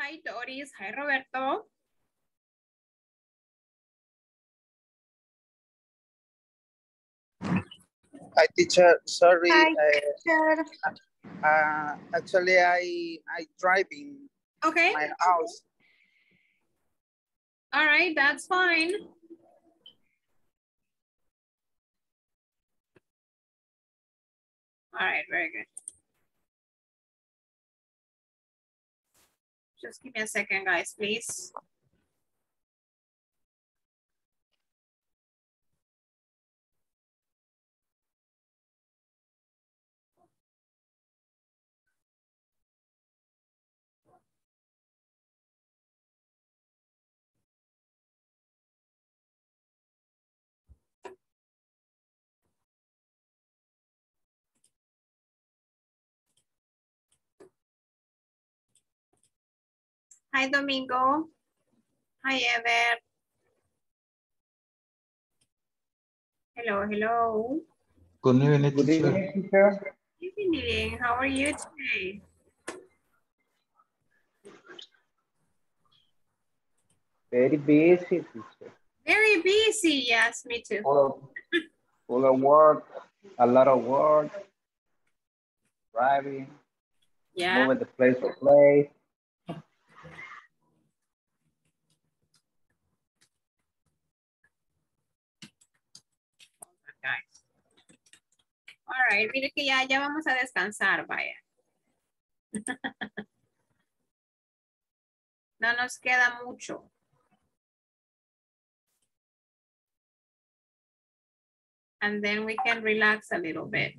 Hi, Doris. Hi, Roberto. Hi, teacher. Sorry. Hi, uh, teacher. Uh, actually, I I driving Okay. my house. All right, that's fine. All right, very good. Just give me a second, guys, please. Hi, Domingo. Hi, Ever. Hello, hello. Good evening, Good evening, teacher. Good evening. How are you today? Very busy, teacher. Very busy. Yes, me too. Full of, full of work, a lot of work, driving, Yeah. moving the place to place. Right, ya, vamos a descansar, vaya. No nos queda mucho. And then we can relax a little bit.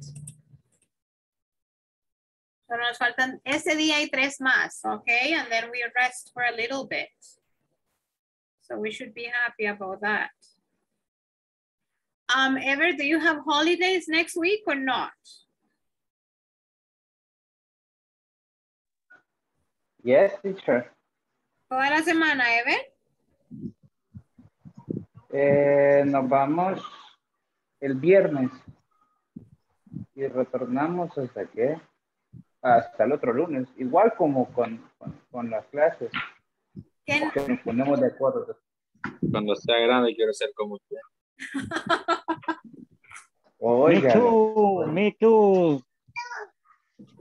So nos faltan, ese día hay tres más, okay? And then we rest for a little bit. So we should be happy about that. Um, Ever, do you have holidays next week or not? Yes, teacher. Toda la semana, Ever. Eh, nos vamos el viernes y retornamos hasta qué? Hasta el otro lunes, igual como con, con, con las clases, ¿Qué? que nos ponemos de acuerdo. Cuando sea grande quiero ser como usted. Oiga, Me too, me too.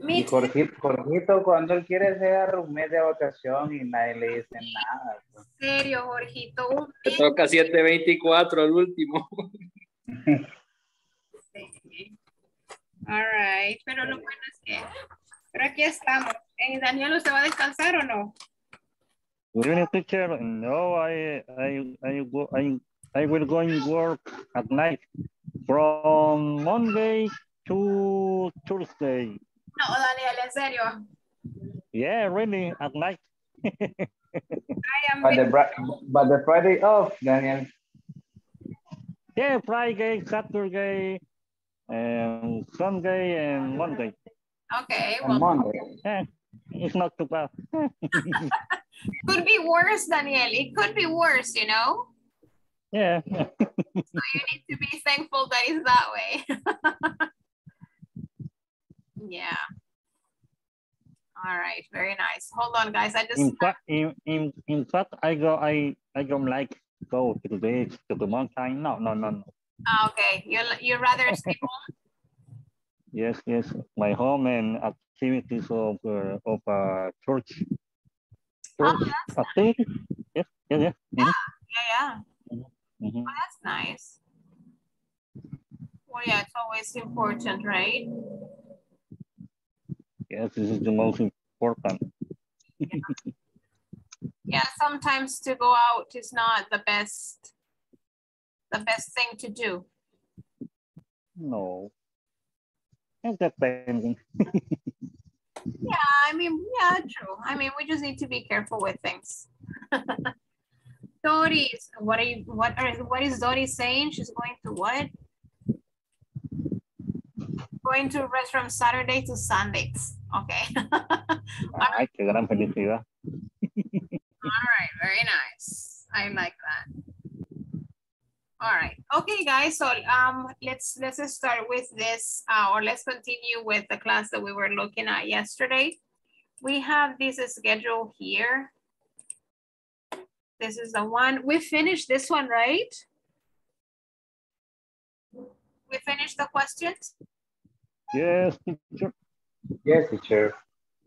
y Jorgito, Jorgito, cuando él quiere se agarra un mes de vacación y nadie le dice nada. pues. serio, Jorgito. Un Te toca 724 al último. Sí. All right, pero lo bueno es que, pero aquí estamos. Eh, Daniel, ¿usted va a descansar o no? Good evening, teacher. No, I, I, I, go, I, I will go and work at night from Monday to Tuesday. No, Daniel, en serio. Yeah, really, at night. I am But the, but the Friday off, Daniel. Yeah, Friday, Saturday, and Sunday, and Monday. Okay, well, Monday. Yeah, it's not too bad. could be worse, Daniel. It could be worse, you know? Yeah, So you need to be thankful that it's that way. yeah. All right, very nice. Hold on, guys. I just in fact, in, in, in fact, I go, I, I don't like go to the beach, to the mountain. No, no, no, no. Ah, okay. You you rather stay home? Yes, yes, my home and activities of uh, of uh, church. Oh, Church activities. Yes, yes, yes. mhm, Yeah, yeah. Mhm. Oh, that's nice. Well, yeah, it's always important, right? Yes, this is the most important. Yeah, sometimes to go out is not the best, the best thing to do. No. It's depending. Yeah, I mean, yeah, true. I mean, we just need to be careful with things. Doris, what are you, what are, what is Doris saying? She's going to what? Going to rest from Saturday to Sundays. Okay. All Ay, qué gran felicidad. right, very nice. I like that. All right. Okay, guys. So um, let's let's start with this, uh, or let's continue with the class that we were looking at yesterday. we have this schedule here. This is the one, we finished this one, right? We finished the questions? Yes, teacher. Yes, teacher.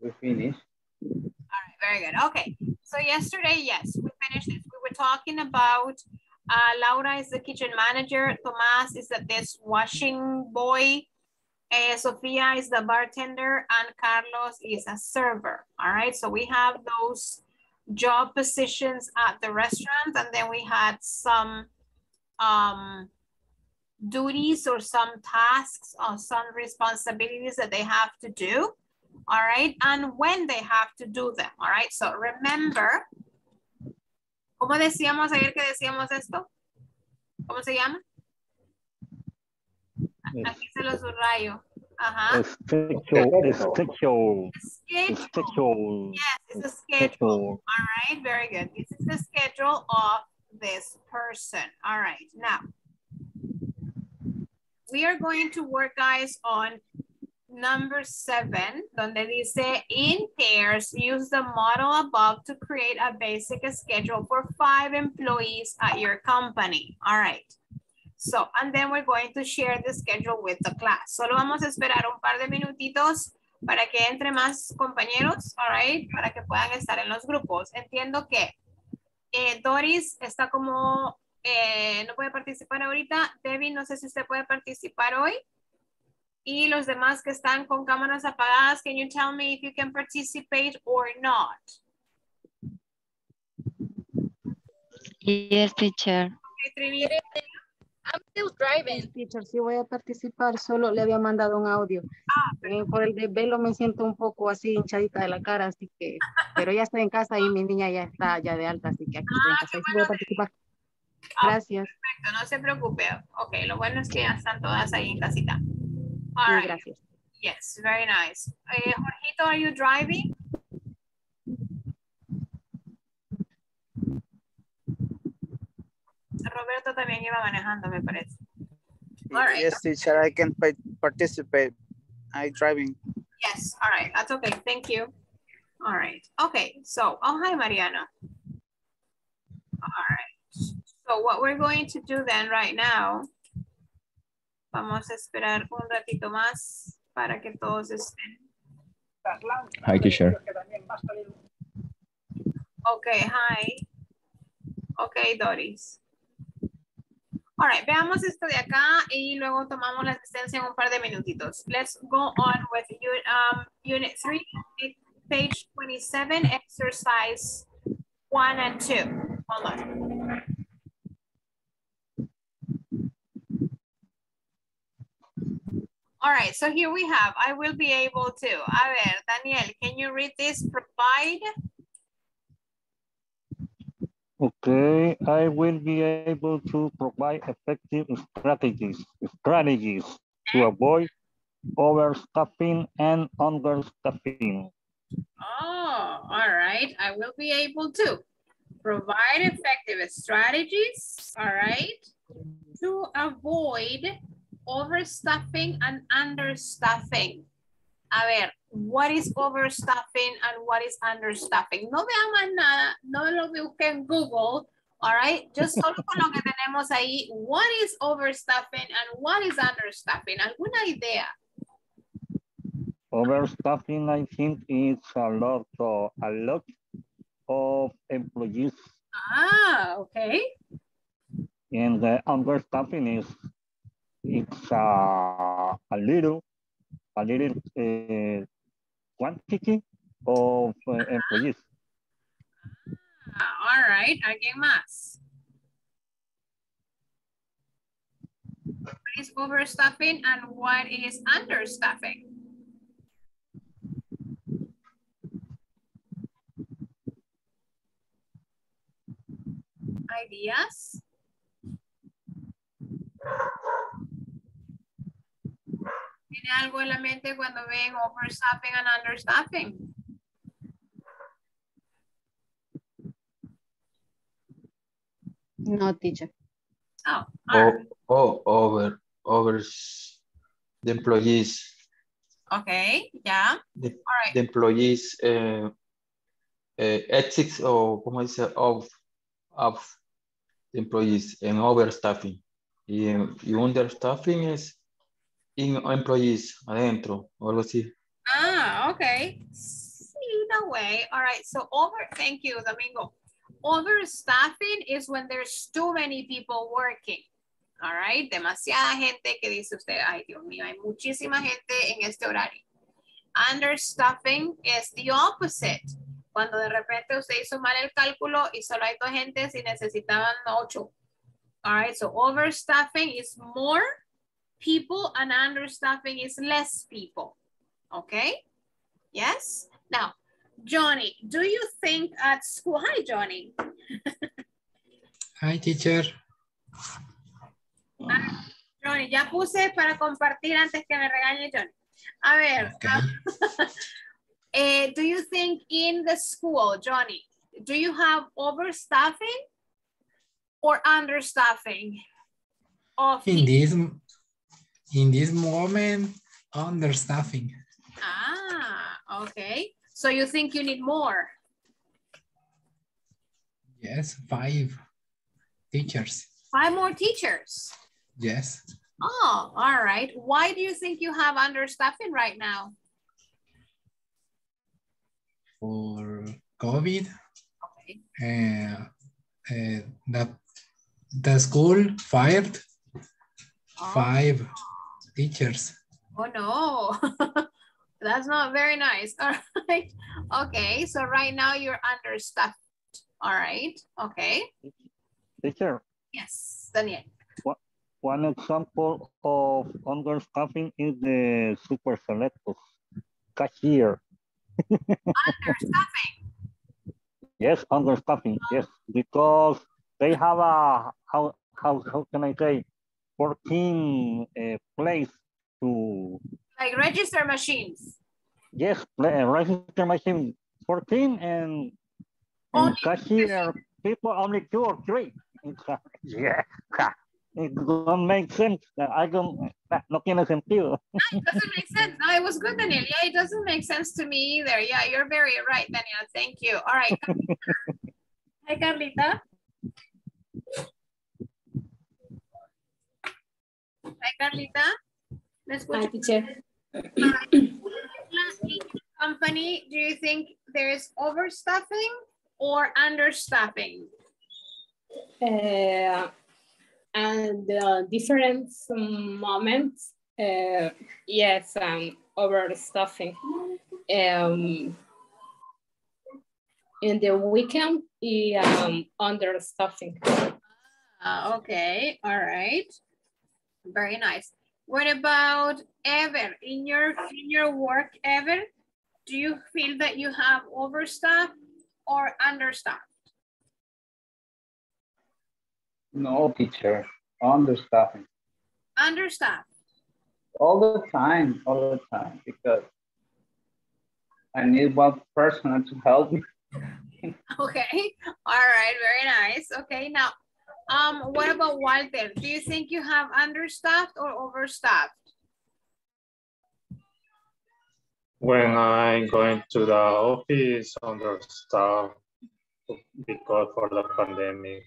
We finished. All right, very good. Okay, so yesterday, yes, we finished this. We were talking about uh, Laura is the kitchen manager, Tomas is the dishwashing boy, uh, Sofia is the bartender, and Carlos is a server. All right, so we have those job positions at the restaurant, and then we had some um, duties or some tasks or some responsibilities that they have to do all right, and when they have to do them, all right. So remember, ¿cómo decíamos ayer que decíamos esto? ¿Cómo se llama? Aquí se lo subrayo. Uh-huh. Ajá. Schedule, schedule, Schedule. schedule, Yes, it's a schedule. All right, very good. This is the schedule of this person. All right, now we are going to work, guys, on number seven, donde dice, in pairs, use the model above to create a basic schedule for five employees at your company. All right. So, and then we're going to share the schedule with the class. Solo vamos a esperar un par de minutitos para que entre más compañeros, all right, para que puedan estar en los grupos. Entiendo que eh, Doris está como, eh, no puede participar ahorita. Debbie, no sé si usted puede participar hoy. Y los demás que están con cámaras apagadas, can you tell me if you can participate or not? Yes, teacher. Okay. I'm still driving. Teacher, sí voy a participar, solo le había mandado un audio. Eh, por el desvelo me siento un poco así hinchadita de la cara, así que, pero ya estoy en casa y mi niña ya está ya de alta, así que aquí estoy en casa y sí voy a participar. Gracias. Perfecto, no se preocupe. Ok, lo bueno es que ya están todas ahí en casita. Sí, All right. gracias. Yes, very nice. Eh, Jorgito, are you driving? Roberto también iba manejando, me parece. All right. Yes, teacher, I can pa- participate. I driving. Yes, all right, that's okay, thank you. All right, okay, so, oh, hi, Mariana. All right, so what we're going to do then right now, vamos a esperar un ratito más para que todos estén. Hi, teacher. Okay, hi. Okay, Doris. All right, veamos esto de acá y luego tomamos la asistencia en un par de minutitos. Let's go on with um, unit three, page 27, exercise one and two. Hold on. All right, so here we have, I will be able to. A ver, Daniel, can you read this? Provide. Okay, I will be able to provide effective strategies, strategies to avoid overstaffing and understaffing. Oh, all right. I will be able to provide effective strategies, all right, to avoid overstuffing and understuffing. A ver, what is overstuffing and what is understuffing? No vean nada, no lo busquen en Google, all right? Just solo con lo que tenemos ahí, what is overstuffing and what is understuffing? ¿Alguna idea? Overstaffing, I think, is a lot of, a lot of employees, Ah, okay. and the understaffing is it's a, a little, a little uh, quantity of uh, employees. Ah, all right, ¿alguien más? What is overstuffing and what is understuffing? Ideas? ¿Tiene algo en la mente cuando ven overstuffing and understuffing? No, teacher. Oh, right. Over, over the employees. Okay, yeah. The, All right. the employees uh, uh, ethics or como dice of of the employees and overstaffing. Y, y understaffing es in employees adentro o algo así. Ah, okay. See the way. All right. So over, thank you, Domingo. Overstaffing is when there's too many people working. All right. Demasiada gente que dice usted, ay, Dios mío, hay muchísima gente en este horario. Understaffing is the opposite. Cuando de repente usted hizo mal el cálculo y solo hay dos gentes y necesitaban ocho. All right. So overstaffing is more people and understaffing is less people. Okay. Yes. Now, Johnny, do you think at school, hi, Johnny. Hi, teacher. Johnny, ya puse para compartir antes que me regañe Johnny. A ver, Okay. eh, do you think in the school, Johnny, do you have overstaffing or understaffing? Of In this in this moment, understaffing. Ah, okay. So you think you need more? Yes, five teachers. Five more teachers. Yes. Oh, all right. Why do you think you have understaffing right now? For COVID, Okay. uh, uh, that the school fired Oh. five teachers. Oh no, that's not very nice. All right. Okay, so right now you're understaffed. All right. Okay. Teacher, Yes, Daniel. one example of understaffing is the Super Selectos cashier. Understaffing. Yes, understaffing. Yes, because they have a how how how can I say 14 uh, place to Like register machines. yes uh, register machine 14 and, and cashier people only two or three. yeah, it don't make sense. I don't no tiene sentido. It doesn't make sense. No, it was good, Daniel. Yeah, it doesn't make sense to me either. Yeah, you're very right, Daniel. Thank you. All right. Hi, Carlita. Hi, Carlita. ¿Me escucha? Hi, teacher. company, do you think there's overstaffing or understaffing? Uh, and the different moments, uh, yes, um, overstuffing. Um, in the weekend, um, understuffing. Ah, okay, all right. Very nice. What about Ever? In your in your work, Ever, do you feel that you have overstaffed or understaffed? No, teacher. Understaffing. Understaffed. All the time, all the time, because I need one person to help me. Okay, all right, very nice. Okay, now, um, what about Walter? Do you think you have understaffed or overstaffed? When I'm going to the office understaffed because for the pandemic.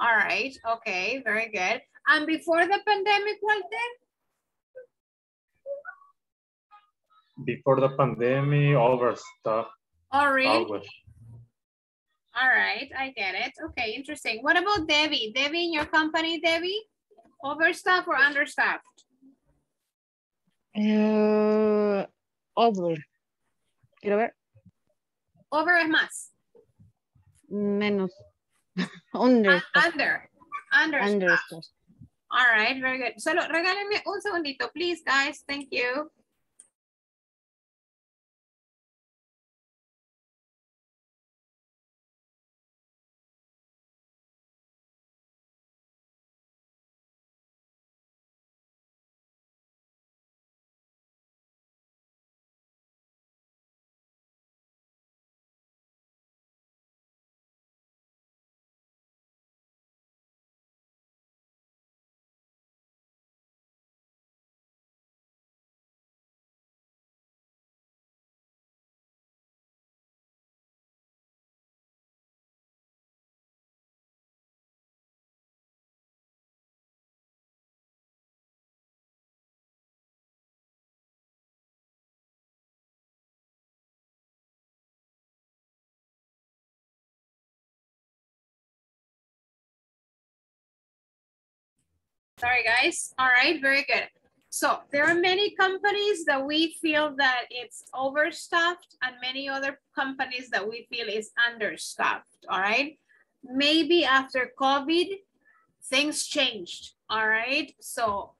All right, okay, very good. And before the pandemic, Walter? Before the pandemic, overstaffed Oh, really? always. All right, I get it. Okay, interesting. What about Debbie? Debbie in your company, Debbie? Overstaffed or understaffed? Eh, over. Quiero ver. Over es más. Menos. Under. Under. Understaffed. Under. All right, very good. Solo regálenme un segundito, please, guys. Thank you. Sorry, guys. All right, very good. So there are many companies that we feel that it's overstaffed and many other companies that we feel is understaffed, all right? Maybe after COVID, things changed, all right? So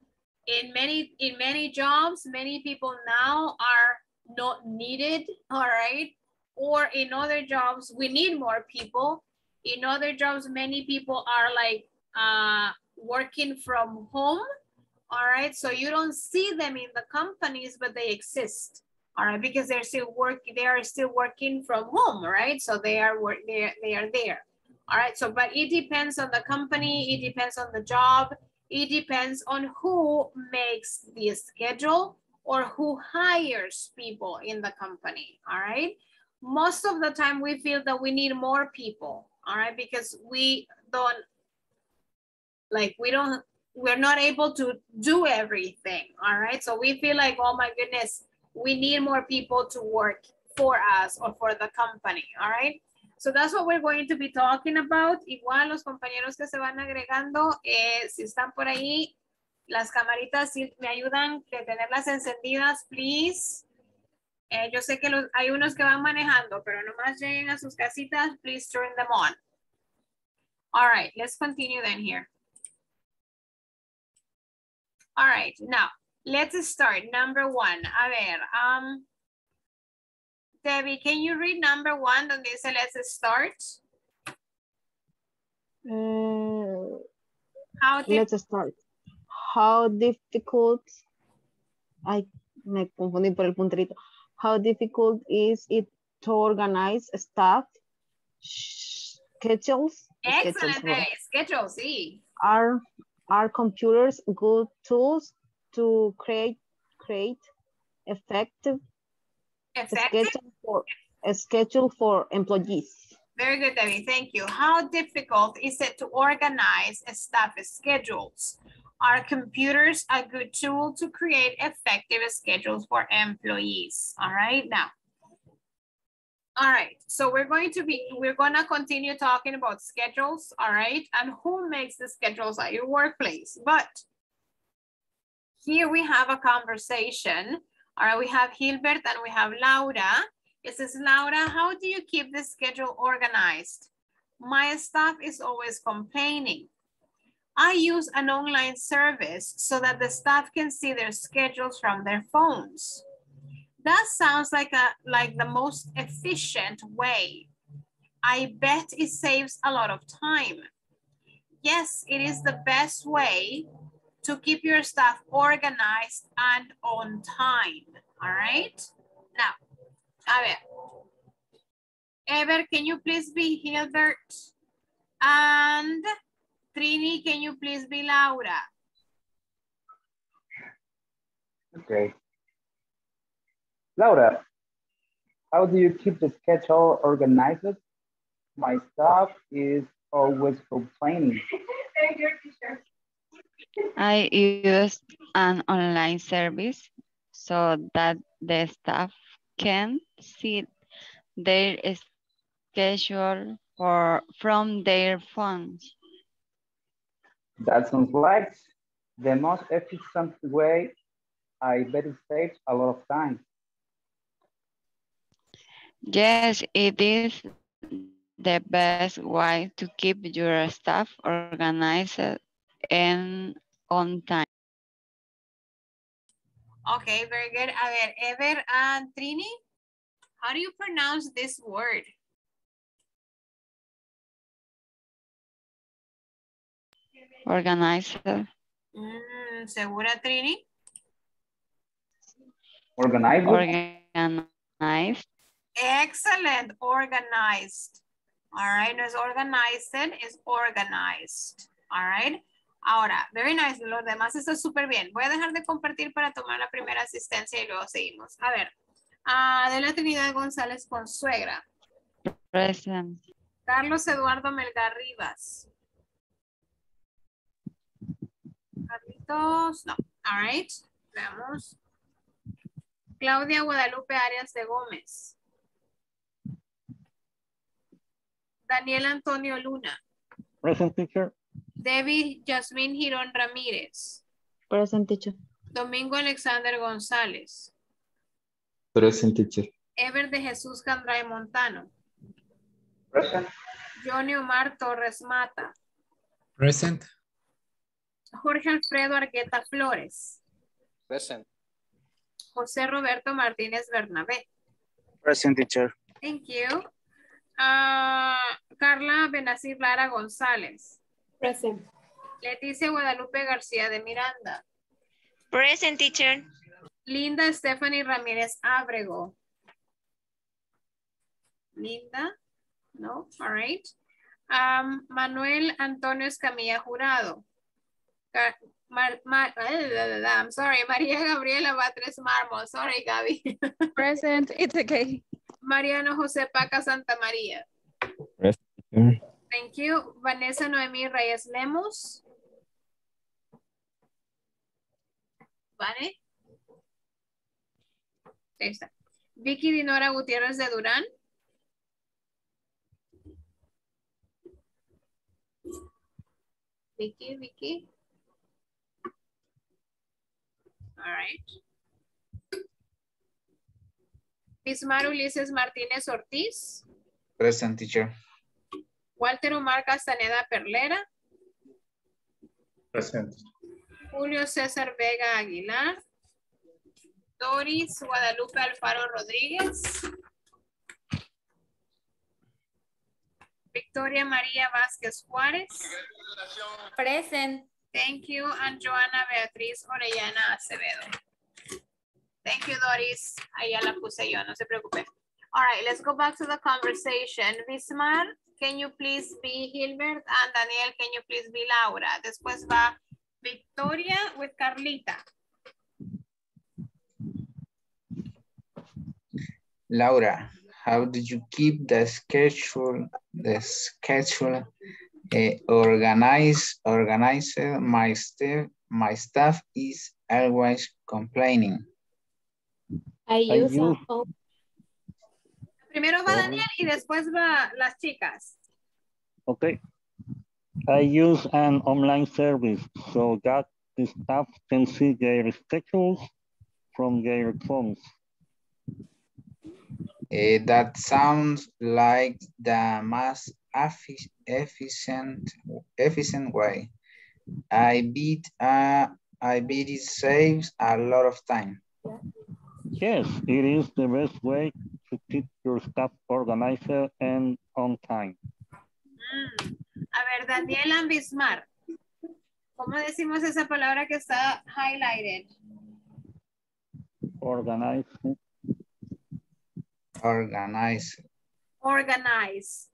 in many, in many jobs, many people now are not needed, all right? Or in other jobs, we need more people. In other jobs, many people are like uh, working from home, all right? So you don't see them in the companies, but they exist, all right? Because they're still working, they are still working from home, right? So they are work, they they are there, all right? So, but it depends on the company, it depends on the job, it depends on who makes the schedule or who hires people in the company, all right? Most of the time we feel that we need more people, all right? Because we don't, like we don't we're not able to do everything all right? So we feel like oh my goodness we need more people to work for us or for the company all right? So that's what we're going to be talking about. Igual los compañeros que se van agregando eh, si están por ahí las camaritas si me ayudan de tenerlas encendidas please. Eh, yo sé que los, hay unos que van manejando pero nomás lleguen a sus casitas please turn them on. All right let's continue then here all right, now let's start. Number one. A ver, um, Debbie, can you read number one donde dice let's start? Uh, How let's start. How difficult, ay, me confundí por el punterito. How difficult is it to organize staff schedules? Excellent, Schedules, Debbie. Schedule, sí. Are are computers good tools to create create effective, Effective? schedule for a schedule for employees? Very good, Debbie. Thank you. How difficult is it to organize staff schedules? Are computers a good tool to create effective schedules for employees? All right, now. All right, so we're going to be, we're gonna continue talking about schedules, all right? And who makes the schedules at your workplace. But here we have a conversation. All right, we have Hilbert and we have Laura. It says, Laura, how do you keep the schedule organized? My staff is always complaining. I use an online service so that the staff can see their schedules from their phones. That sounds like a like the most efficient way. I bet it saves a lot of time. Yes, it is the best way to keep your stuff organized and on time. All right. Now, a ver. Ever, can you please be Hilbert? And Trini, can you please be Laura? Okay. Laura, how do you keep the schedule organized? My staff is always complaining. I use an online service so that the staff can see their schedule for, from their phones. That sounds like the most efficient way. I bet it saves a lot of time. Yes, it is the best way to keep your staff organized and on time. Okay, very good. A ver, Ever and Trini, how do you pronounce this word? Organized. Mm, ¿Segura, Trini? Organized? Organized. Excellent, organized. All right, no es organized, es organized. All right. Ahora, very nice, lo demás está súper bien. Voy a dejar de compartir para tomar la primera asistencia y luego seguimos. A ver, Adela Trinidad González con suegra. Present. Carlos Eduardo Melgar Rivas. Carlitos, no. All right, veamos. Claudia Guadalupe Arias de Gómez. Daniel Antonio Luna. Present teacher. Debbie Jasmine Girón Ramírez. Present teacher. Domingo Alexander González. Present teacher. Ever de Jesús Candray Montano. Present. Johnny Omar Torres Mata. Present. Jorge Alfredo Argueta Flores. Present. José Roberto Martínez Bernabé. Present teacher. Thank you. Carla Benazir Lara González. Present. Leticia Guadalupe García de Miranda. Present teacher. Linda Stephanie Ramírez Ábrego. Linda, no, all right. Um, Manuel Antonio Escamilla Jurado. Mar- Mar- I'm sorry, María Gabriela Batres Marmol. Sorry, Gaby. Present, it's okay. Mariano José Paca Santa María. Thank you. Vanessa Noemí Reyes Lemos. Vale. Está. Vicky Dinora Gutiérrez de Durán. Vicky, Vicky. All right. Bismar Ulises Martínez Ortiz. Present teacher. Walter Omar Castaneda Perlera. Present. Julio César Vega Aguilar. Doris Guadalupe Alfaro Rodríguez. Victoria María Vázquez Juárez. Present. Thank you. And Joana Beatriz Orellana Acevedo. Thank you, Doris. Ahí la puse yo, no se preocupe. All right, let's go back to the conversation. Bismar, can you please be Hilbert? And Daniel, can you please be Laura? Después va Victoria with Carlita. Laura, how do you keep the schedule, the schedule uh, organized, organized? My my staff is always complaining. I I use, use- a- Primero va Daniel y después va las chicas. Okay. I use an online service so that the staff can see their schedules from their phones. Eh, that sounds like the most efficient efficient way. I bet uh, I bet it saves a lot of time. Yes, it is the best way to keep your staff organized and on time. Mm. A ver, Daniel and Bismar. ¿Cómo decimos esa palabra que está highlighted? Organized. Organize. Organized.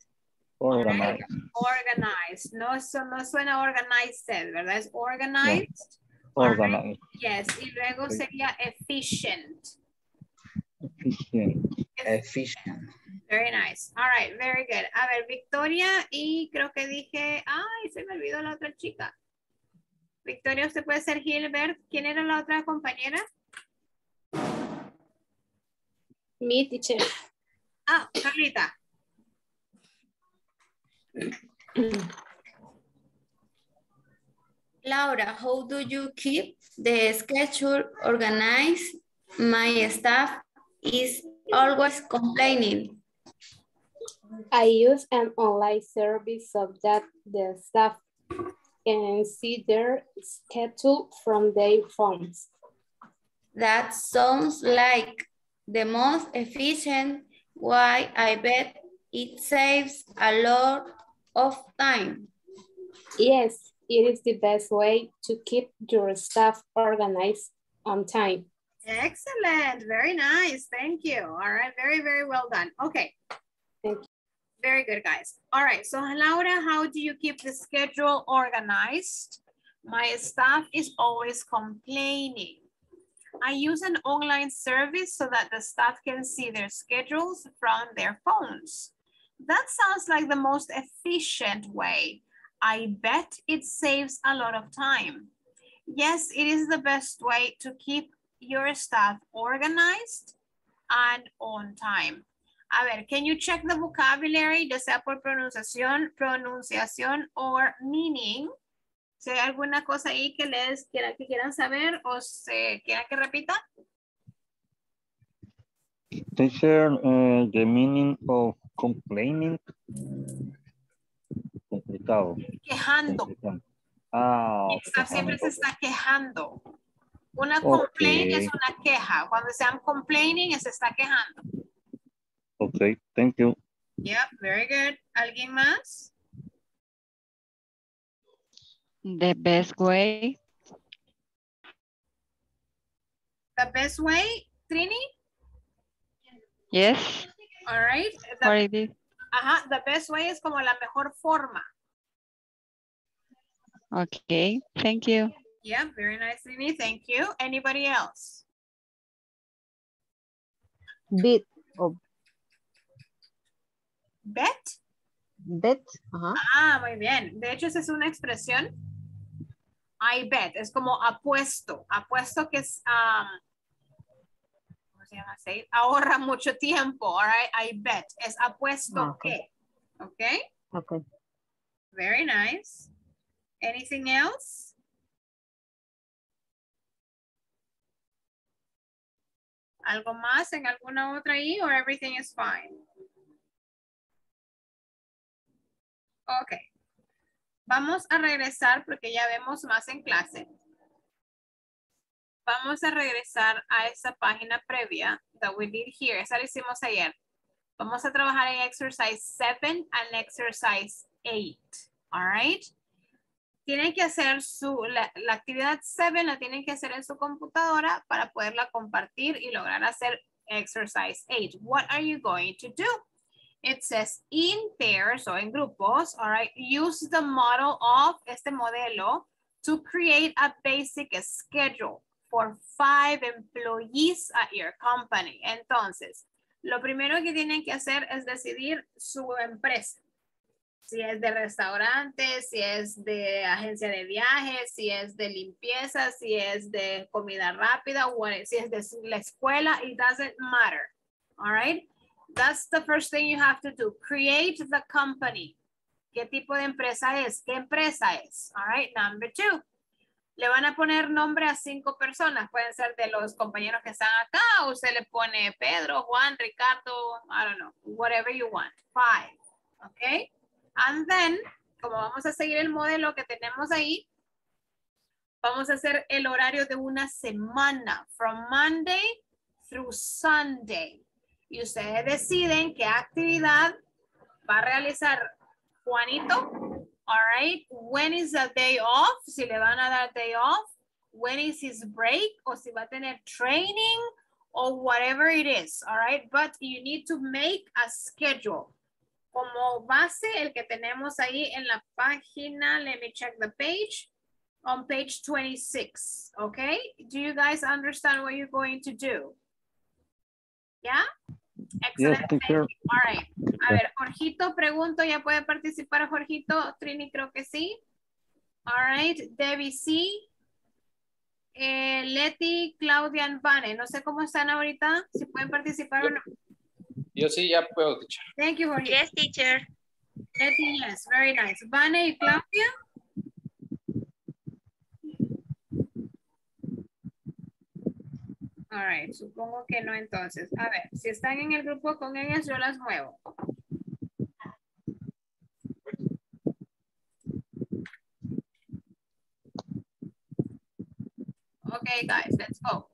Organized. Organized. No, eso no suena organized, ¿verdad? Es organized. Organized. Yes. Y luego sería efficient. Efficient. Efficient. Very nice. All right, very good. A ver, Victoria y creo que dije, ay, se me olvidó la otra chica. Victoria, usted puede ser Gilbert. ¿Quién era la otra compañera? me teacher. Ah, Carlita. Laura, how do you keep the schedule organized? My staff is always complaining. I use an online service so that the staff can see their schedule from their phones. That sounds like the most efficient way. I bet it saves a lot of time. Yes, it is the best way to keep your staff organized on time. Excellent. Very nice. Thank you. All right. Very, very well done. Okay. Thank you. Very good, guys. All right. So, Laura, how do you keep the schedule organized? My staff is always complaining. I use an online service so that the staff can see their schedules from their phones. That sounds like the most efficient way. I bet it saves a lot of time. Yes, it is the best way to keep your staff organized and on time. A ver, can you check the vocabulary, ya sea por pronunciación, pronunciación or meaning? Si hay alguna cosa ahí que les quiera, que quieran saber o se quiera que repita. Teacher, uh, the meaning of complaining. Complicado. Quejando. Ah, Está- siempre se está quejando. Una Ok. complaint es una queja. Cuando sean complaining, se está quejando. okay, thank you. Yeah, very good. ¿Alguien más? The best way. The best way, Trini? Yes. All right. The- ajá, the best way es como la mejor forma. Okay. Thank you. Yeah, very nice, Trini. Thank you. Anybody else? Bit o Bet? bet. Ajá. Ah, muy bien. De hecho, esa es una expresión. I bet. Es como apuesto. Apuesto que es, um, ¿cómo se llama? Say, Ahorra mucho tiempo. All right. I bet. Es apuesto Ah, ok. que. Ok. Okay. Very nice. Anything else? ¿Algo más en alguna otra ahí? Or everything is fine? Ok. Vamos a regresar porque ya vemos más en clase. Vamos a regresar a esa página previa that we did here. Esa la hicimos ayer. Vamos a trabajar en exercise 7 and exercise 8. All right. Tienen que hacer su, la, actividad 7 la tienen que hacer en su computadora para poderla compartir y lograr hacer exercise 8. What are you going to do? It says in pairs o en grupos, all right, use the model of este modelo to create a basic schedule for five employees at your company. Entonces, lo primero que tienen que hacer es decidir su empresa. Si es de restaurante, si es de agencia de viajes, si es de limpieza, si es de comida rápida, si es de la escuela, it doesn't matter. All right. That's the first thing you have to do. Create the company. ¿Qué tipo de empresa es? ¿Qué empresa es? All right. Number two. Le van a poner nombre a cinco personas. Pueden ser de los compañeros que están acá o usted le pone Pedro, Juan, Ricardo, I don't know, whatever you want. Five. Okay. And then, como vamos a seguir el modelo que tenemos ahí, vamos a hacer el horario de una semana, from Monday through Sunday. Y ustedes deciden qué actividad va a realizar Juanito. All right. When is the day off? Si le van a dar day off. When is his break? O si va a tener training or whatever it is. All right. But you need to make a schedule. Como base, el que tenemos ahí en la página, let me check the page. On page 26. Okay. Do you guys understand what you're going to do? Yeah? Excellent. All right. A ver, Jorgito, pregunto, ¿ya puede participar Jorgito? Trini, creo que sí. All right. Debbie, sí. Eh, Leti, Claudia, and Vane. No sé cómo están ahorita, si pueden participar o no. Yo sí ya puedo, teacher. Thank you, Jorgito. Yes, teacher. Leti, yes. Very nice. Vane y Claudia. All right, supongo que no entonces. A ver, si están en el grupo con ellas, yo las muevo. Okay, guys, let's go.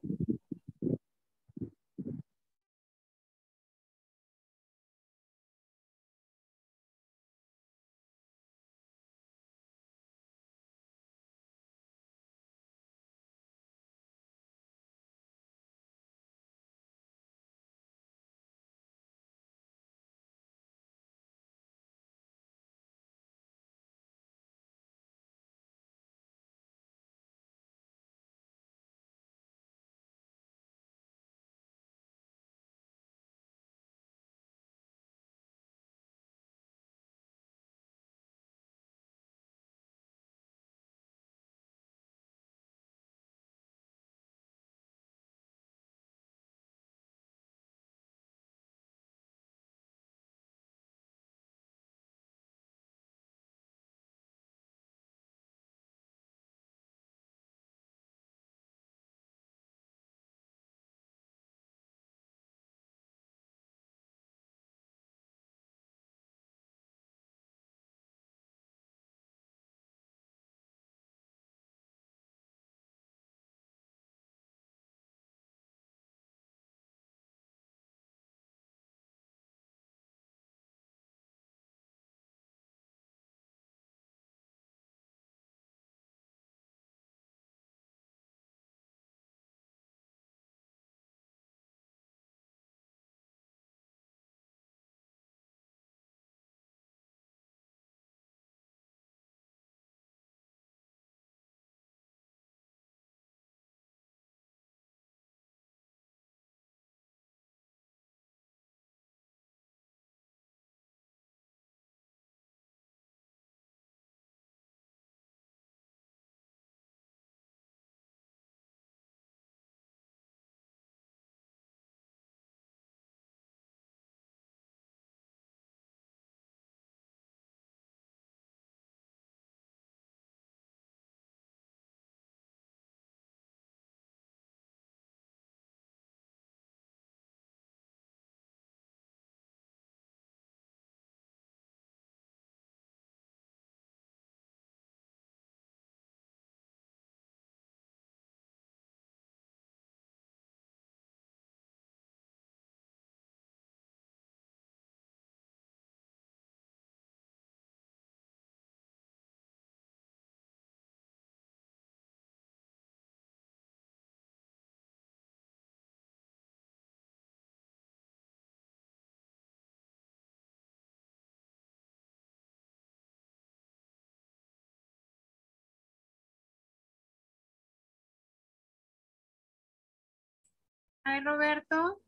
Hi, Roberto.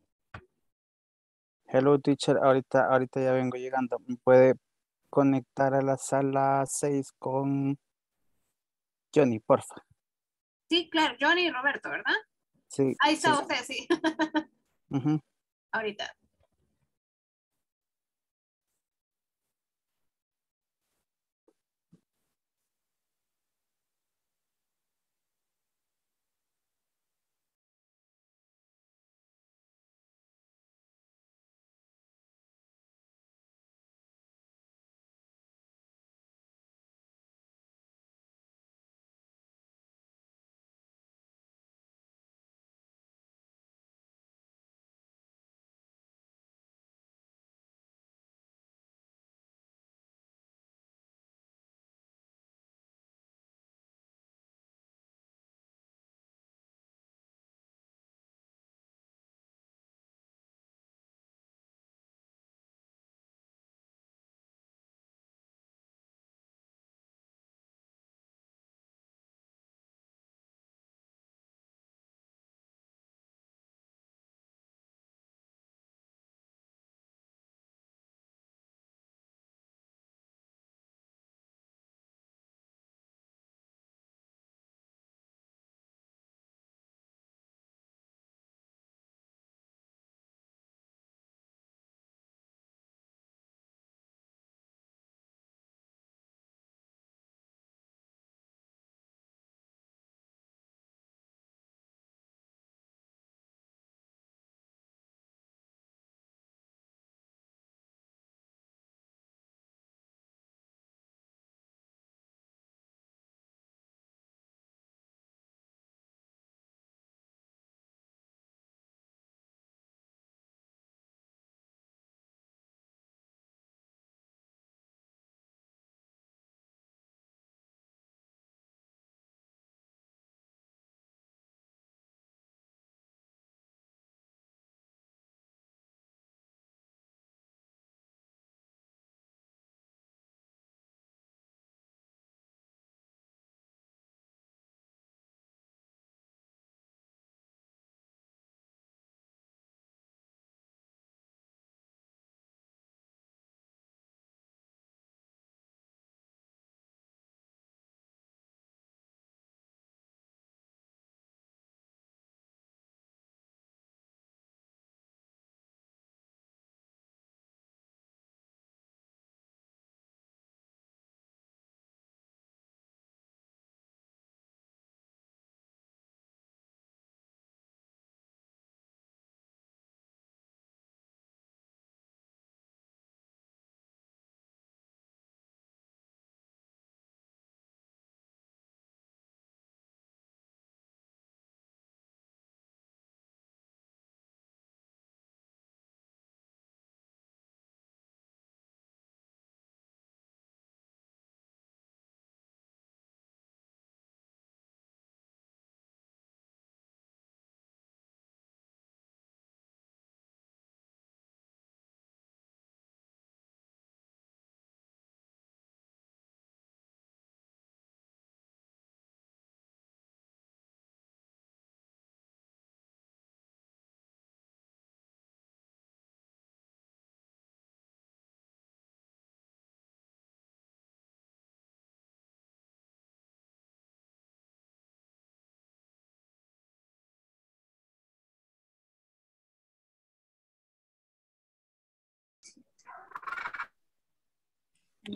Hello, teacher. Ahorita, ahorita ya vengo llegando. ¿Me puede conectar a la sala 6 con Johnny, porfa? Sí, claro, Johnny y Roberto, ¿verdad? Sí. Ahí está sí. usted, sí. Ujú. Ahorita.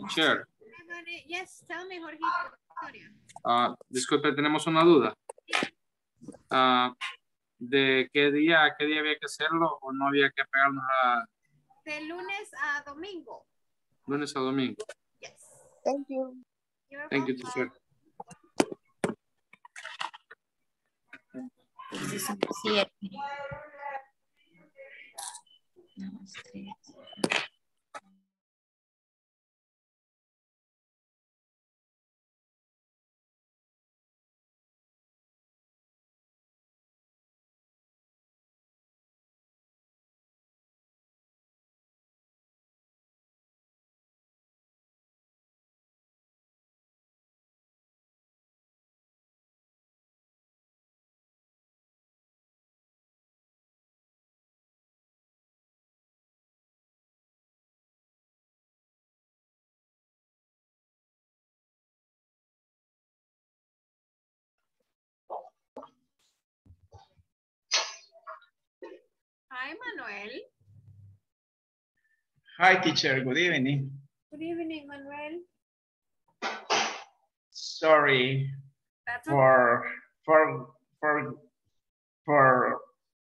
Sure. Yes, tell me, Jorge. Ah, disculpe, tenemos una duda. Ah, ¿De qué día, qué día había que hacerlo o no había que pegarnos a De lunes a domingo. lunes a domingo? Thank you. You're Thank you, welcome. teacher. Siete. Hi, Manuel. Hi, teacher. Good evening. Good evening, Manuel. Sorry That's for for for for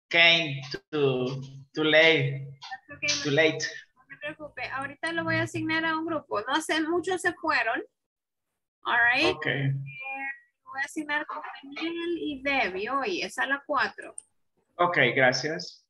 came too too late. okay, Too late. No me preocupe. Ahorita lo voy a asignar a un grupo. No sé, muchos se fueron. All right. Okay. Eh, voy a asignar con Daniel y Debbie hoy. Es a las 4. Okay, gracias.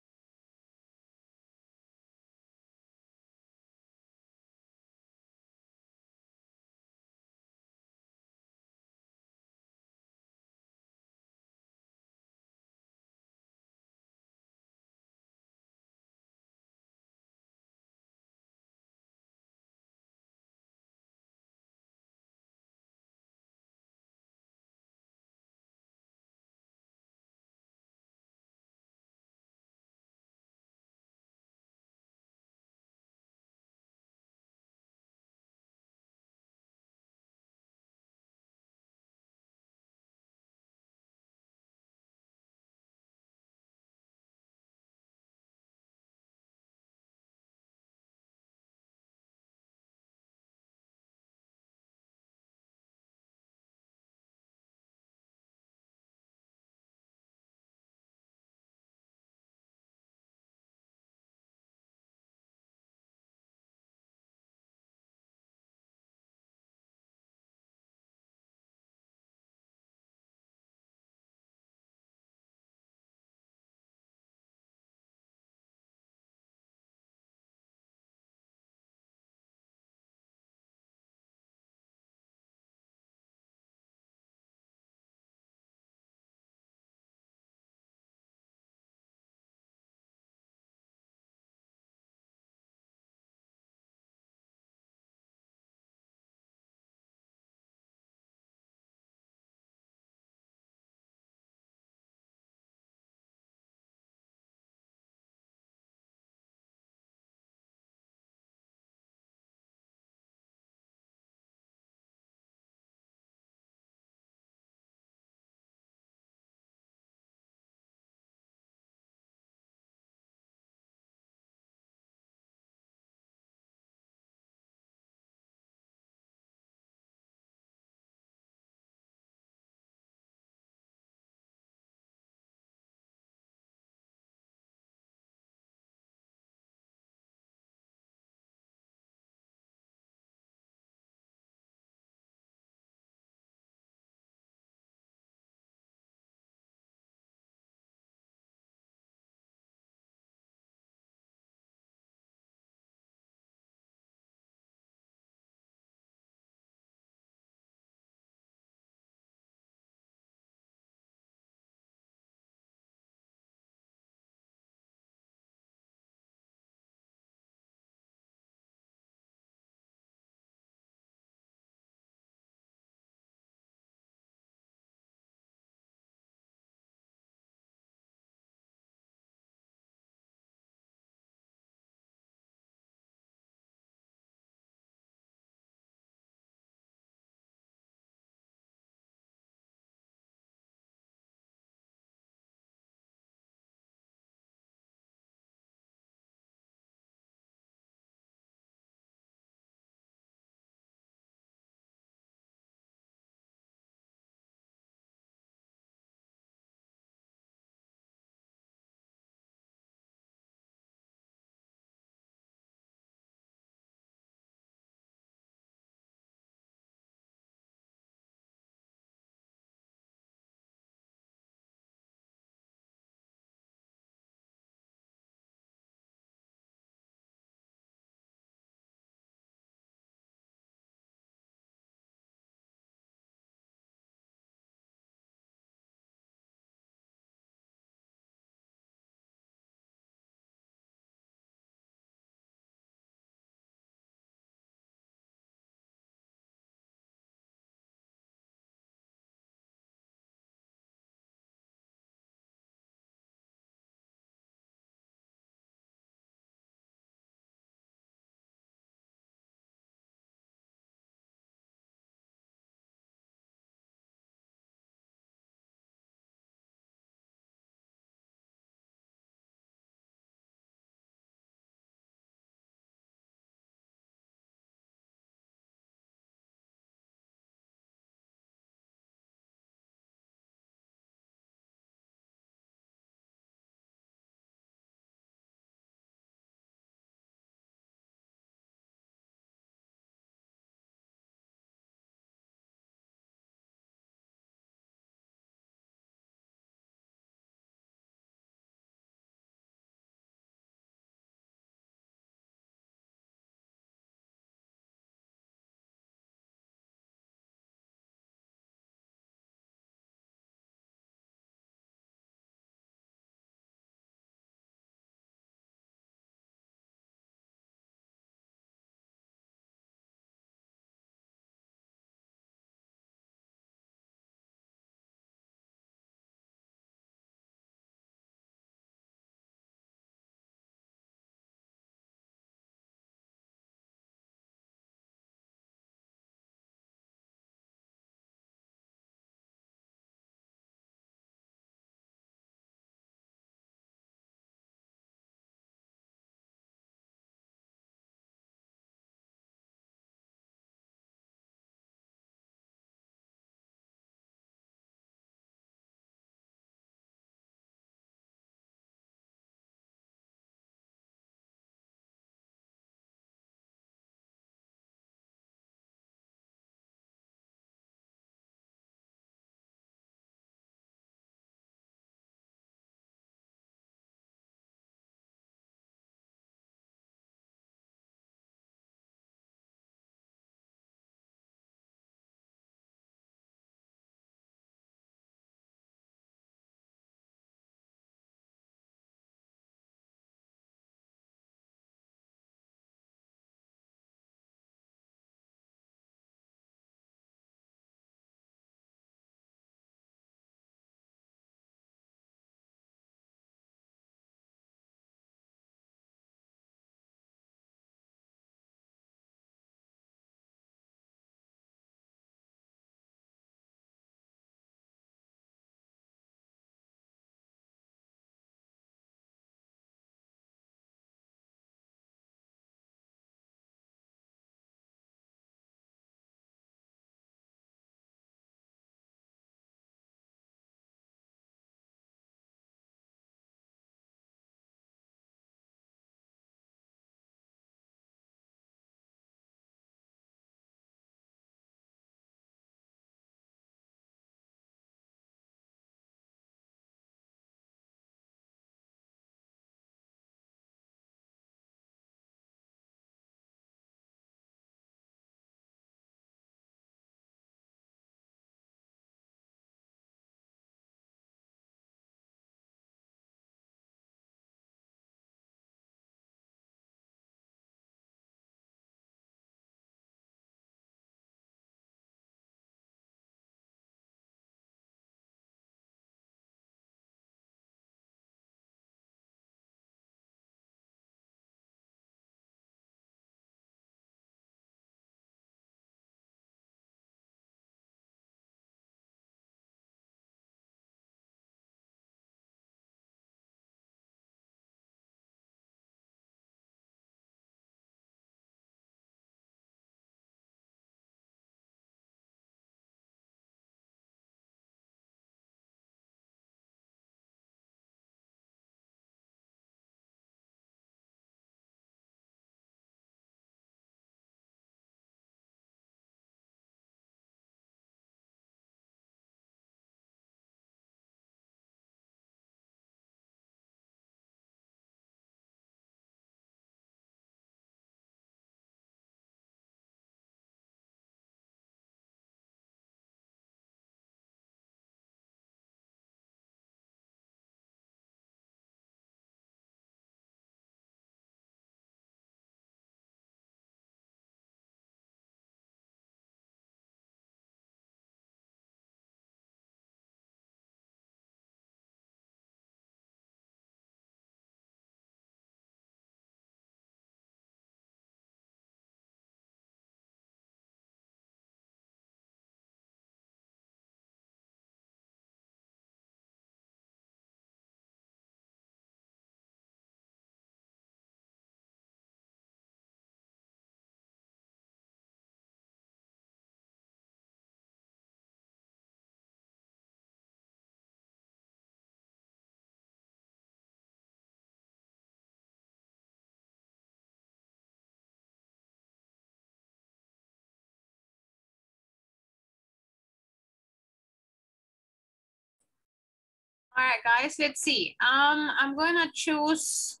All right, guys, let's see. Um, I'm gonna choose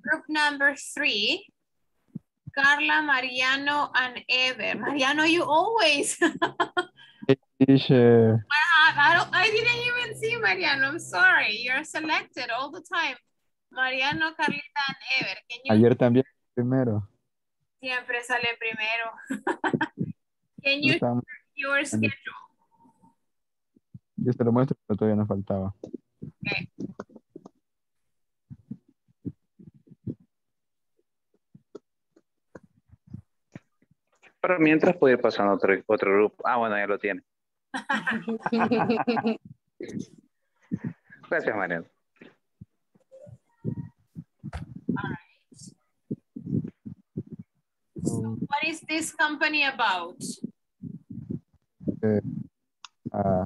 group number three. Carla, Mariano, and Ever. Mariano, you always. Teacher. I, don't, I didn't even see Mariano. I'm sorry. You're selected all the time. Mariano, Carlita, and Ever. Can you... Ayer también primero. Siempre sale primero. Can you your schedule? Yo te lo muestro, pero todavía nos faltaba. Okay. Pero mientras puede ir pasando otro, otro grupo. Ah, bueno, ya lo tiene. Gracias, Mariano. What is this company about? Uh, uh,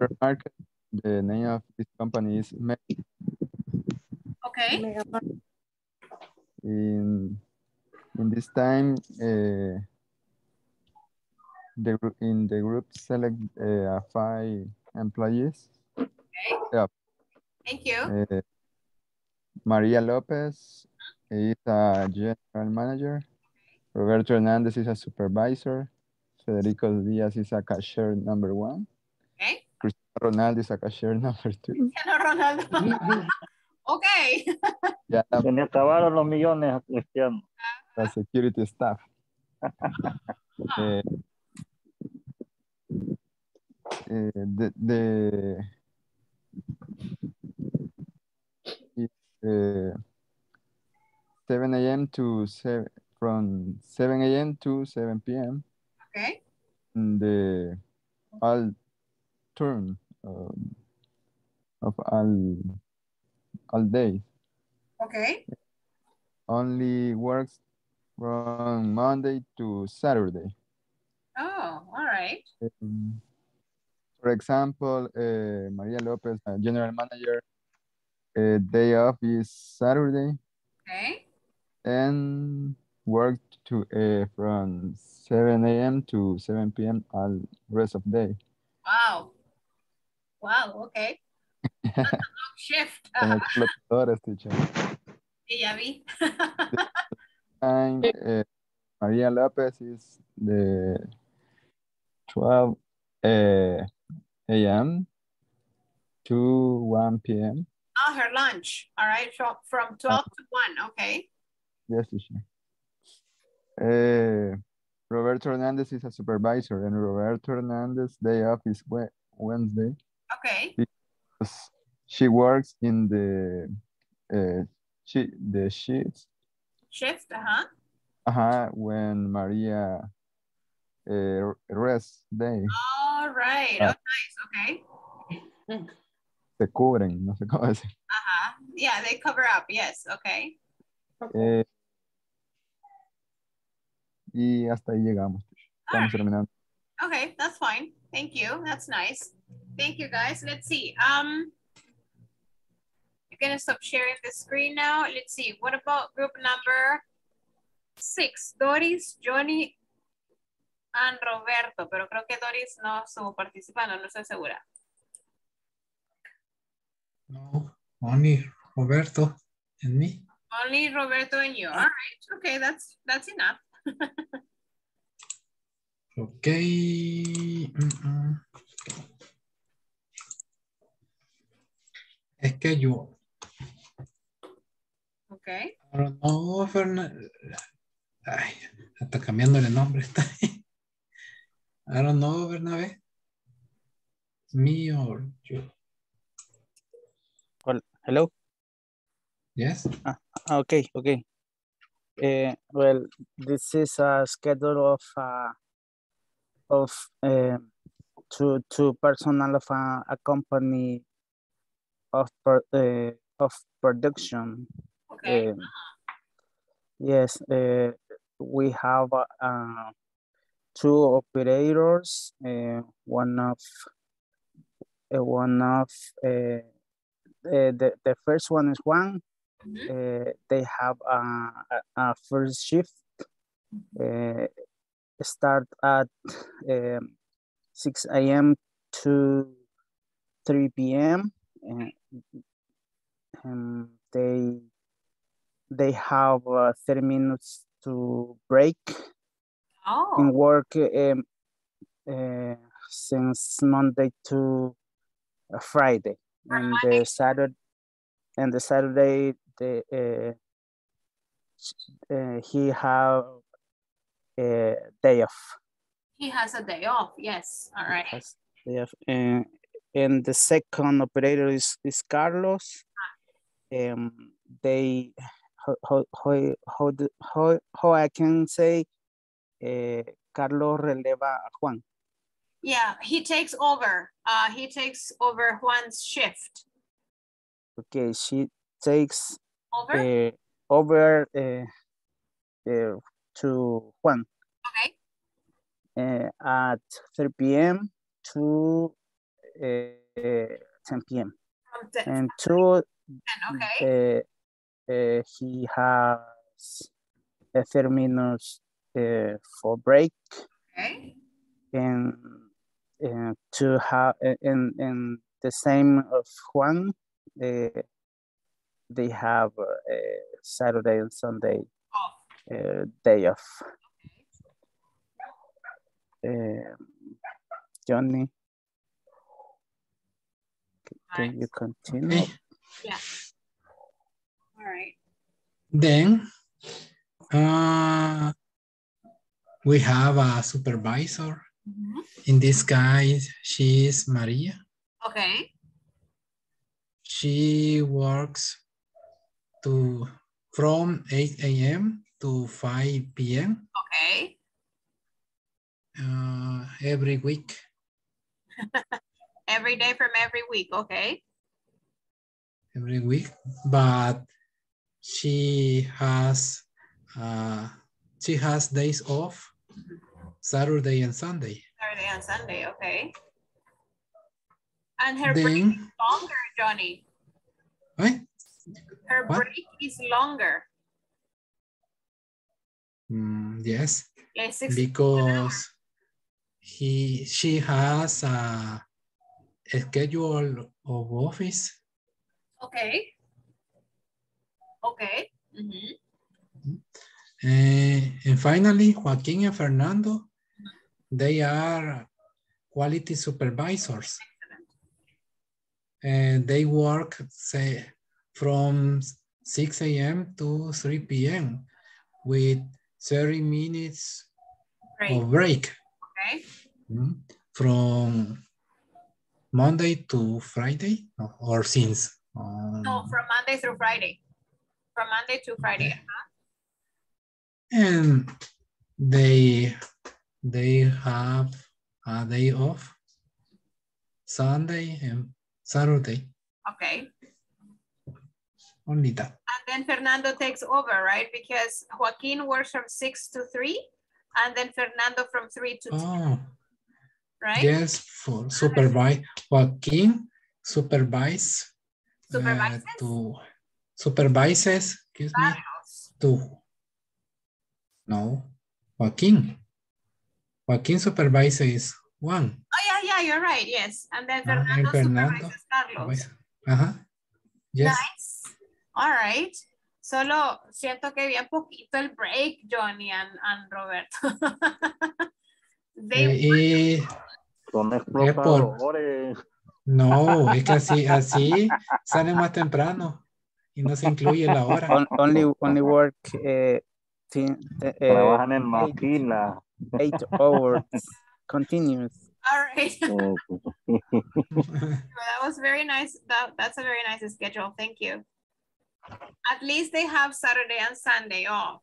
supermarket, the name of this company is Me- Okay. in in this time uh, the in the group select uh, five employees Okay. yeah Thank you. uh, Maria Lopez is a general manager Roberto Hernandez is a supervisor Federico Diaz is a cashier number one Okay. Cristiano Ronaldo is a cashier number two Cristiano Ronaldo. okay. yeah Se le acabaron los millones a Cristiano. the security staff. Eh, eh, the it's, uh, 7 a.m. to 7 from 7 a.m. to 7 p.m. Okay. in the all turn um, of all all day. Okay. Only works from Monday to Saturday. Oh, all right. Um, for example, uh, Maria Lopez, uh, general manager, uh, day off is Saturday Okay. and work to uh, from 7 a.m. to 7 p.m. all rest of day. Wow. Wow, okay. That's a long shift. Teacher. sí, ya vi. Time, uh, Maria Lopez is the 12 uh, a.m. to 1 p.m. oh, her lunch. All right. From, from 12 to 1. Okay. Yes, teacher. Uh, Roberto Hernandez is a supervisor, and Roberto Hernandez day off is Wednesday Okay. because she works in the uh, she the sheets. Shift. Uh-huh. Uh-huh, when Maria uh, rest day All right. Oh, Ah. nice. Okay. se cubren, no sé cómo decir. Uh-huh. Yeah, they cover up. Yes. Okay. Eh, y hasta ahí llegamos. Estamos terminando. Okay, that's fine. Thank you. That's nice. Thank you, guys. Let's see. Um, you're gonna stop sharing the screen now. Let's see. What about group number six? Doris, Johnny, and Roberto. Pero creo que Doris no estuvo participando. No estoy segura. No, only Roberto and me. Only Roberto and you. All right. Okay, that's that's enough. Okay. mm, mm. Schedule. Okay. I don't know, Fernan- Ay, hasta cambiándole nombre está ahí. I don't know, Bernabé. Me or you. Well, hello. Yes. Ah, okay, okay. Uh, well, this is a schedule of uh, of uh, two two personnel of a, a company of per, uh, of production. Okay. Um, yes, uh, we have uh, uh, two operators. Uh, one of uh, one of uh, uh, the the first one is one. Uh, they have a, a, a first shift. Uh, start at um, 6 a.m. to 3 p.m. and, they they have uh, 30 minutes to break Oh. in work um, uh, since Monday to uh, Friday. And the Saturday and the Saturday the uh, uh, he have a day off. He has a day off. Yes. All right. Has day off. And, and the second operator is, is Carlos. Um, they how how how how, how, I can say uh, Carlos releva a Juan. Yeah, he takes over. Uh, he takes over Juan's shift. Okay, she takes Over. uh, over uh, uh, to Juan Okay. uh, at 3 p.m. to 10 p.m. And two, okay. uh, uh, he has uh, 30 minutes uh, for break Okay. and uh, to have and, and the same of Juan, uh, they have a Saturday and Sunday uh, day off. Um, Johnny, c- can you continue? Yeah. All right. Then uh, we have a supervisor. Mhm. In this case, she is Maria. Okay. She works to from 8 a.m. to 5 p.m. Okay. Uh, every week. Every day from every week. Okay. every week, but she has uh, she has days off, Saturday and Sunday. Saturday and Sunday. Okay. And her break is longer, Johnny. right? Her What? break is longer. Mm, yes, Like because he she has a, a schedule of office. Okay. Okay. Mhm. Eh, and finally, Joaquin and Fernando, they are quality supervisors. And they work, say, from 6 a.m. to 3 p.m. with 30 minutes Great. of break Okay. mm, from Monday to Friday or- since. um, No, from Monday through Friday. From Monday to Friday. uh-huh. and they they have a day off Sunday and Saturday Okay. only that And then Fernando takes over, right? Because Joaquin works from six to three, and then Fernando from three to two, oh right? yes for supervise Joaquin supervise uh, Supervises? to supervises excuse me to no Joaquin Joaquin supervises one Oh, yeah, yeah, you're right. Yes. And then Ah, and Fernando Fernando supervises Carlos. Ajá. yes Nice. All right. Solo siento que bien poquito el break, Johnny and, and Roberto. They Eh, y- Son Es por- explotadores. No, es que así, así sale más temprano y no se incluye la hora. On- only only work uh, ten, uh, Trabajan en eight, máquina. eight hours continuous. All right. Oh, that was very nice. That, that's a very nice schedule. Thank you. At least they have Saturday and Sunday off.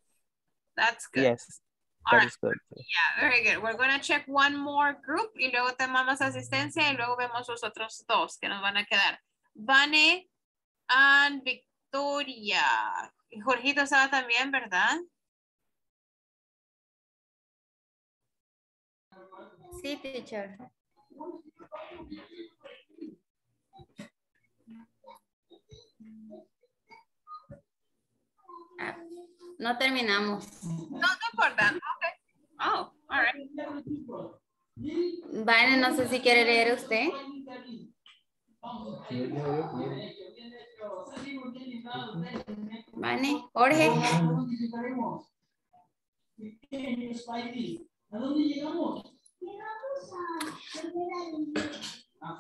That's good. Yes, All that right. is good. Yeah, very good. We're gonna check one more group y luego tomamos asistencia y luego vemos los otros dos que nos van a quedar. Vane and Victoria. Y Jorgito estaba también, ¿verdad? Sí, teacher. No terminamos. No, no importa. Okay. Oh, all right. Vane, no sé si quiere leer usted. Vale, Jorge.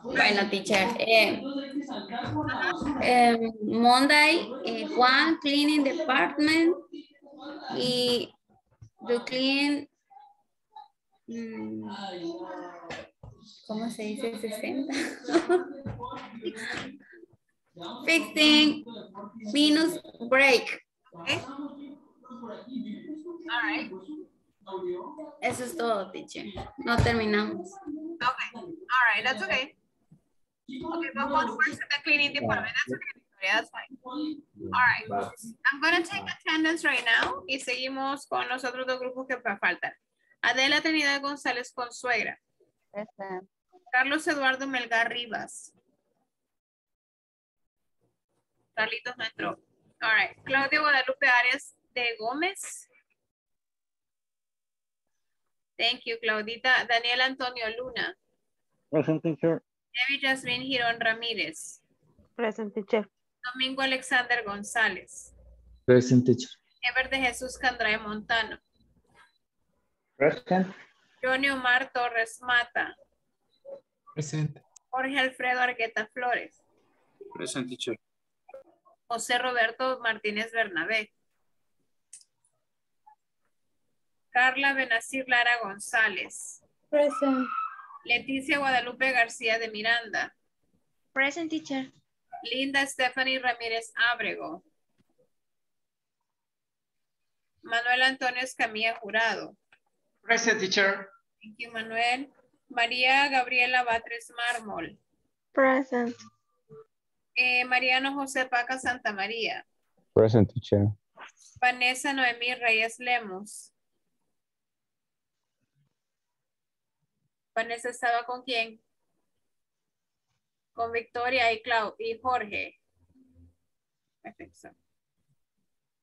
Bueno, teacher. Eh, eh, Monday, eh, Juan cleaning department y clean, mm, ¿cómo se dice 60? Fixing minus break. Right. Eso es todo, teacher. No terminamos. Okay. All right, that's okay. Okay, but works That's fine. All right. I'm going to take attendance right now y seguimos con los otros dos grupos que faltan. Adela Trinidad González Consuegra. Present. Carlos Eduardo Melgar Rivas. Carlitos no entró. All right. Claudio Guadalupe Arias de Gómez. Thank you, Claudita. Daniel Antonio Luna. Present teacher. Debbie Jasmine Girón Ramírez. Present teacher. Domingo Alexander González. Present teacher. Ever de Jesús Candrae Montano. Present. Johnny Omar Torres Mata. Present. Jorge Alfredo Argueta Flores. Present teacher. José Roberto Martínez Bernabé. Carla Benacir Lara González. Present. Leticia Guadalupe García de Miranda. Present teacher. Linda Stephanie Ramírez Ábrego. Manuel Antonio Escamilla Jurado. Present teacher. Thank you, Manuel. María Gabriela Batres Mármol. Present. Eh, Mariano José Paca Santa María. Present teacher. Vanessa Noemí Reyes Lemos. Vanessa estaba con quién? Con Victoria y Clau y Jorge. Perfecto.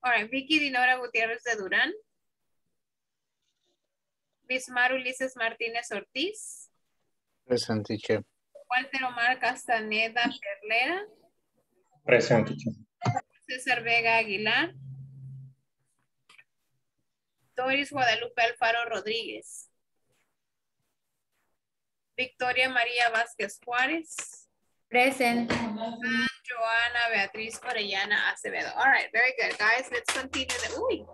All right, Vicky Dinora Gutiérrez de Durán. Bismar Ulises Martínez Ortiz. Present teacher. Walter Omar Castaneda Perlera. Present teacher. César Vega Aguilar. Doris Guadalupe Alfaro Rodríguez. Victoria María Vázquez Juárez. Present. Joana Beatriz Orellana Acevedo. All right, very good, guys. Let's continue. The, uy,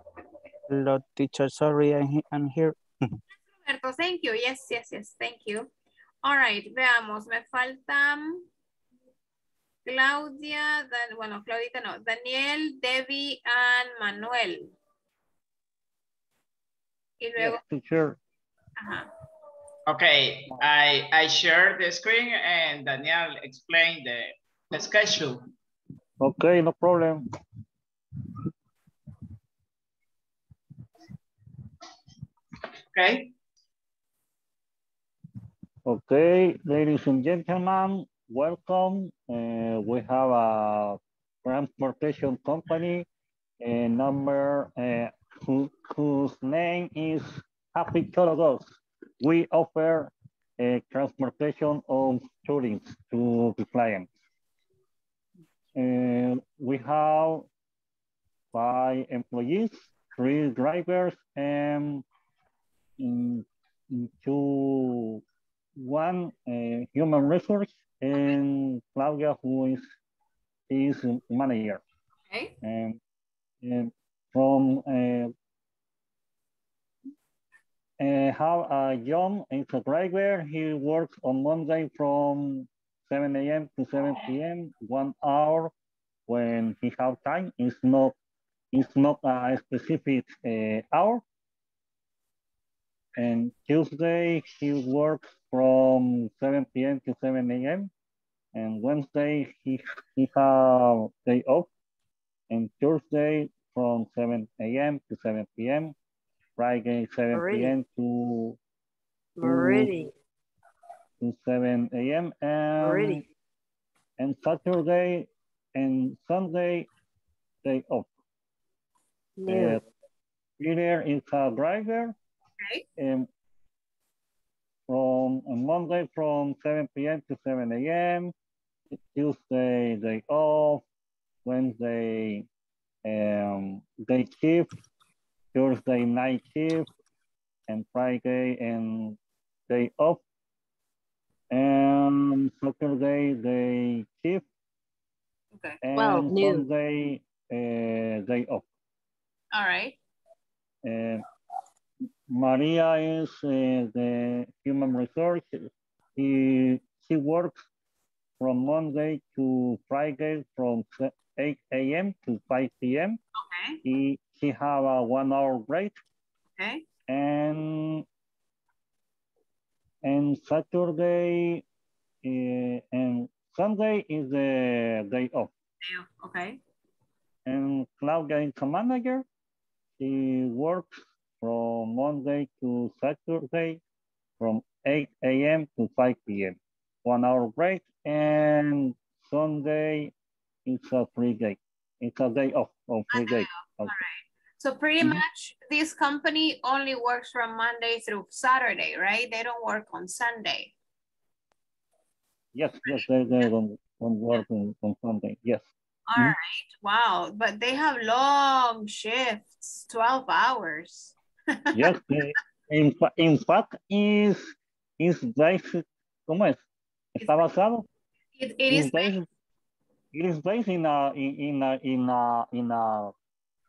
Hello, teacher. Sorry, I'm, he- I'm here. Roberto, thank you. Yes, yes, yes, thank you. All right, veamos. Me falta Claudia, Dan- bueno, Claudita no. Daniel, Debbie, and Manuel. Y luego, Teacher. ajá. Okay, I, I share the screen and Daniel explain the, the schedule. Okay, no problem. Okay, Okay, ladies and gentlemen, welcome. Uh, we have a transportation company uh, number uh, who, whose name is Happy Chologos. We offer uh, transportation of tourists to the clients. Uh, we have five employees, three drivers, and two one uh, human resource and Claudia who is is manager. Okay. And, and from uh, have a John is a driver. He works on Monday from 7 a.m. to 7 p.m. One hour when he have time. It's not it's not a specific uh, hour. And Tuesday he works from 7 p.m. to 7 a.m. And Wednesday he he have day off. And Thursday from 7 a.m. to 7 p.m. Friday 7 p.m. to Already. to 7 a.m. and and Saturday and Sunday day off. Yeah. Uh, Peter is a driver. Okay. And from on Monday from 7 p.m. to 7 a.m. Tuesday day off, Wednesday um, day shift, Thursday night shift, and Friday and day off. And Saturday day shift. Okay. And Well, new. Sunday uh, day off. All right. Uh, Maria is uh, the human resource. He, she works from Monday to Friday from 8 a.m. to 5 p.m. Okay. She, she have a one hour break Okay. and and Saturday uh, and Sunday is the day off. Day off, Okay. And Claudia is a manager. She works from Monday to Saturday from 8 a.m. to 5 p.m. One hour break and Sunday is a free day. It's a day off, or free day. All right. So pretty Mhm. much this company only works from Monday through Saturday, right? They don't work on Sunday. Yes, yes, they, they don't, don't work on, on Sunday. Yes. All right. Wow. But they have long shifts, 12 hours. Yes, eh, in, in fact, is, is based, ¿cómo es? Está basado. It, it is based, it is based in a, in, in a, in a, in a,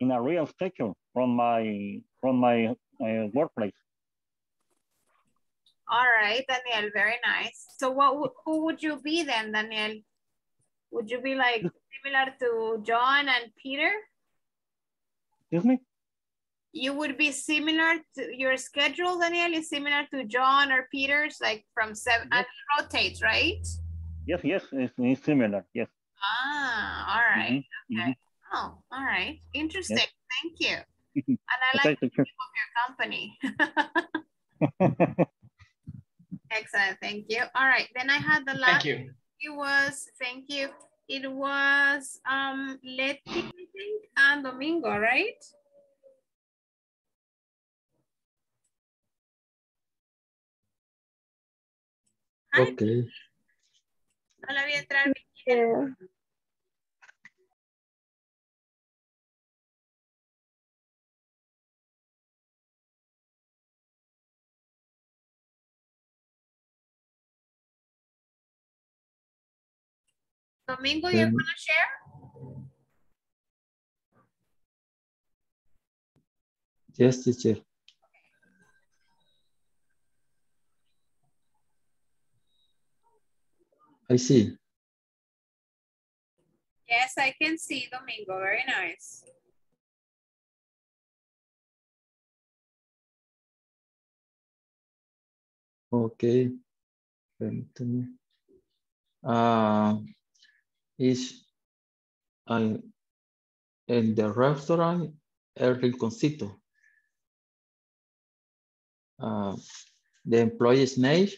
in a real schedule from my, from my uh, workplace. All right, Daniel, very nice. So what, who would you be then, Daniel? Would you be like similar to John and Peter? Excuse me? You would be similar to your schedule, Daniel, is similar to John or Peter's, like from seven, and rotates, right? Yes, yes, it's, it's similar. Yes. Ah, all right. Mhm, Okay. Oh, all right. Interesting. Thank you. And I like the thank you. name of your company. Excellent. Thank you. All right. Then I had the last. Thank you. It was, thank you. It was um Leti, I think, and Domingo, right? Okay. No la vi entrar. Domingo, you're Um, gonna share? Yes, teacher. I see. Yes, I can see Domingo. Very nice. Okay. Permítame. Ah, is en the restaurant El Rinconcito. Ah, the employee's name,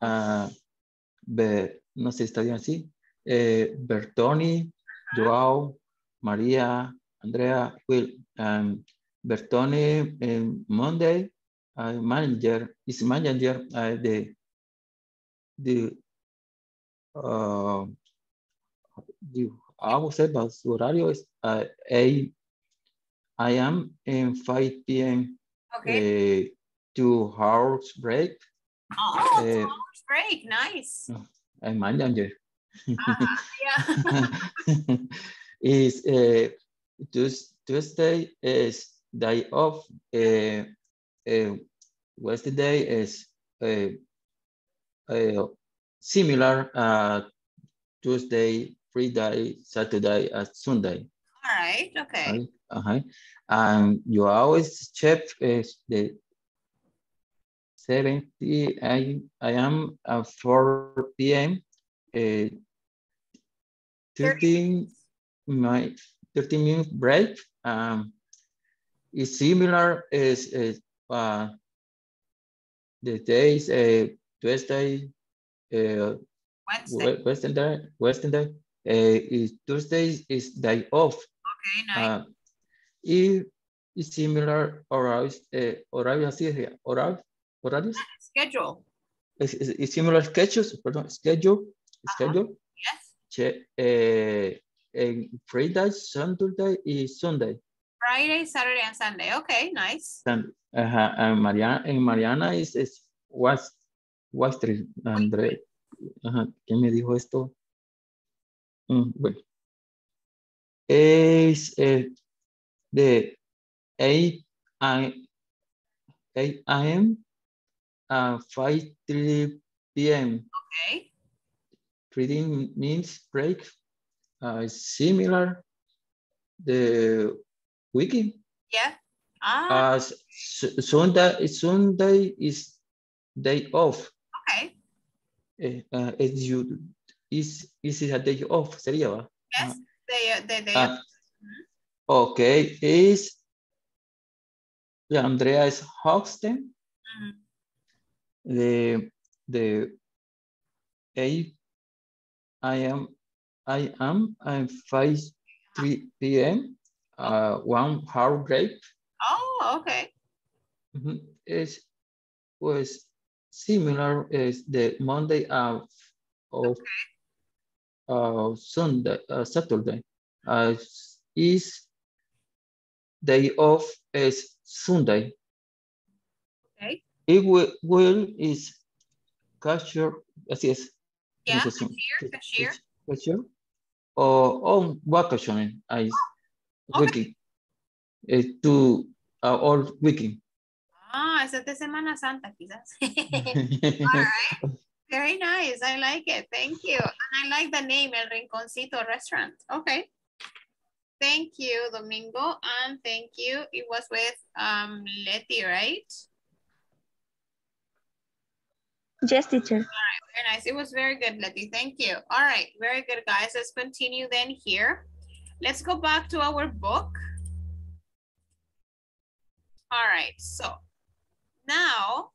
ah, Be- no sé está bien así, eh, Bertoni, Joao, María, Andrea, Will, um, Bertoni, en Monday, uh, manager, is manager, uh, the, the, uh, would say, but su horario es uh, 8 a.m. and 5 p.m. Okay. eh, two hours break. Oh, Eh, two hours break. Nice. I'm manager. Yeah. is uh, Tuesday is day off. Uh, uh, Wednesday is uh, uh, similar. Uh, Tuesday, Friday, Saturday, and Sunday. All right. Okay. Right? Uh-huh. And you always check is the 70 I, I am at 4 p.m. Uh, 13 my 13 minute break. Um, is similar as, is uh, the days uh, Tuesday, uh, Wednesday. Wed- Wednesday, Wednesday, uh, Eh, is Tuesday is day off. Okay, nice. Ah, If is similar hours, uh, eh, horarios, horarios, horarios. Schedule. Is, is, similar schedules, perdón, schedule, uh -huh. schedule. Yes. Che, eh, en Friday, Saturday y Sunday. Friday, Saturday and Sunday. Okay, nice. And, uh, -huh. and Mariana, and Mariana is, is was, was André. Ajá, ¿quién me dijo esto? Mm, bueno. Es eh, de 8 a 8 a.m. a 5 p.m. Okay. Reading means break. Uh, similar the weekend. Yeah. Ah, As Sunday, Sunday is day off. okay. Eh, uh, it's you, is, is it a day off? Sería, ¿va? Yes, they, they, they, Ah, okay, is yeah, Andrea is Hoxton. Mhm. The the eight I am I am and five three p.m. Uh, one hour break. Oh, okay. Mhm. Is was similar as the Monday of of uh, Sunday uh, Saturday. Uh, is day off is Sunday. Okay. It will, will is cashier, así es. Yeah, cashier, cashier. Cashier. O on vacation, I weekend. Eh, to uh, all weekend. Ah, esa es de Semana Santa, quizás. All right. Very nice. I like it. Thank you. And I like the name, El Rinconcito Restaurant. Okay. Thank you, Domingo. And thank you. It was with um Letty, right? Yes, teacher. Very nice. It was very good, Letty. Thank you. All right. Very good, guys. Let's continue then here. Let's go back to our book. All right. So now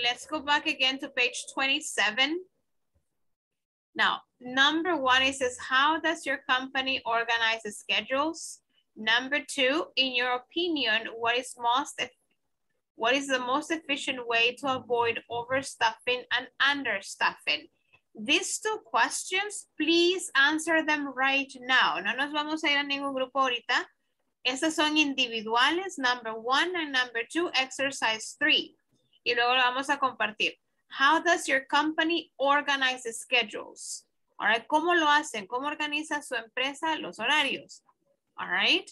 let's go back again to page 27. Now, number one, it says, how does your company organize the schedules? Number two, in your opinion, what is most what is the most efficient way to avoid overstaffing and understaffing? These two questions, please answer them right now. No nos vamos a ir a ningún grupo ahorita. Estas son individuales, number one and number two, exercise three. Y luego lo vamos a compartir. How does your company organize the schedules? All right, ¿cómo lo hacen? ¿Cómo organiza su empresa los horarios? All right.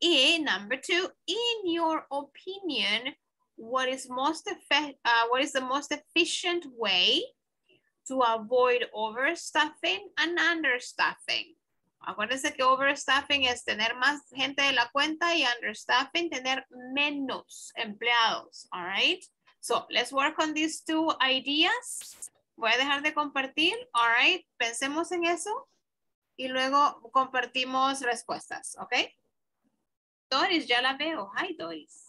Y number two, in your opinion, what is most uh, what is the most efficient way to avoid overstaffing and understaffing? Acuérdense que overstaffing es tener más gente de la cuenta y understaffing tener menos empleados, all right? So let's work on these two ideas. Voy a dejar de compartir, all right? Pensemos en eso y luego compartimos respuestas, ¿ok? Doris, ya la veo. Hi, Doris.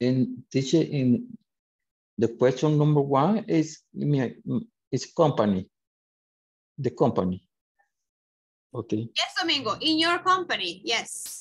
In teacher, in the question number one is is company. The company. Okay. Yes, Domingo, in your company, yes.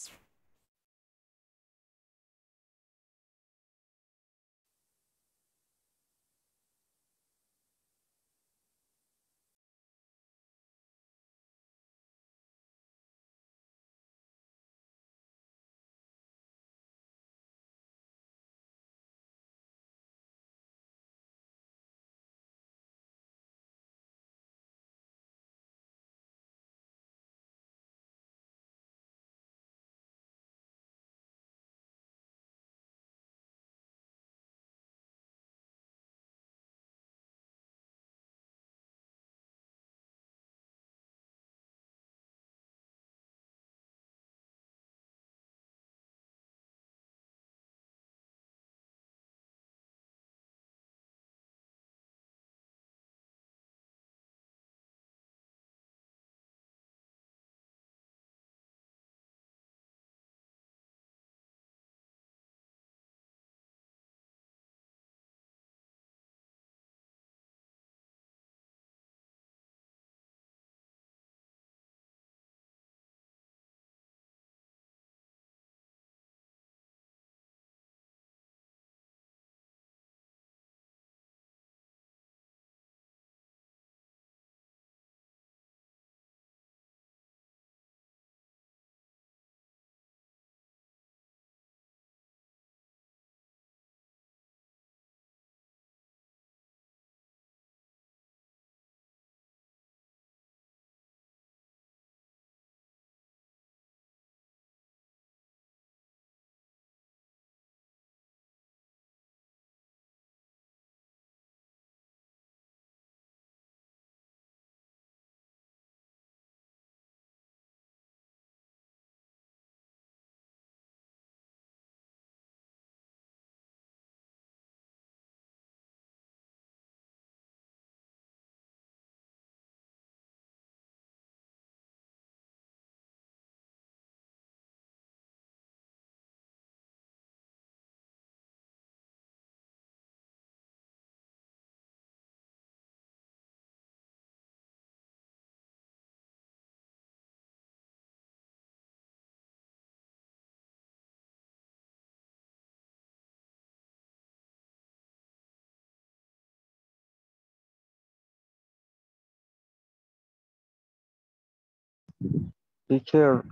Teacher,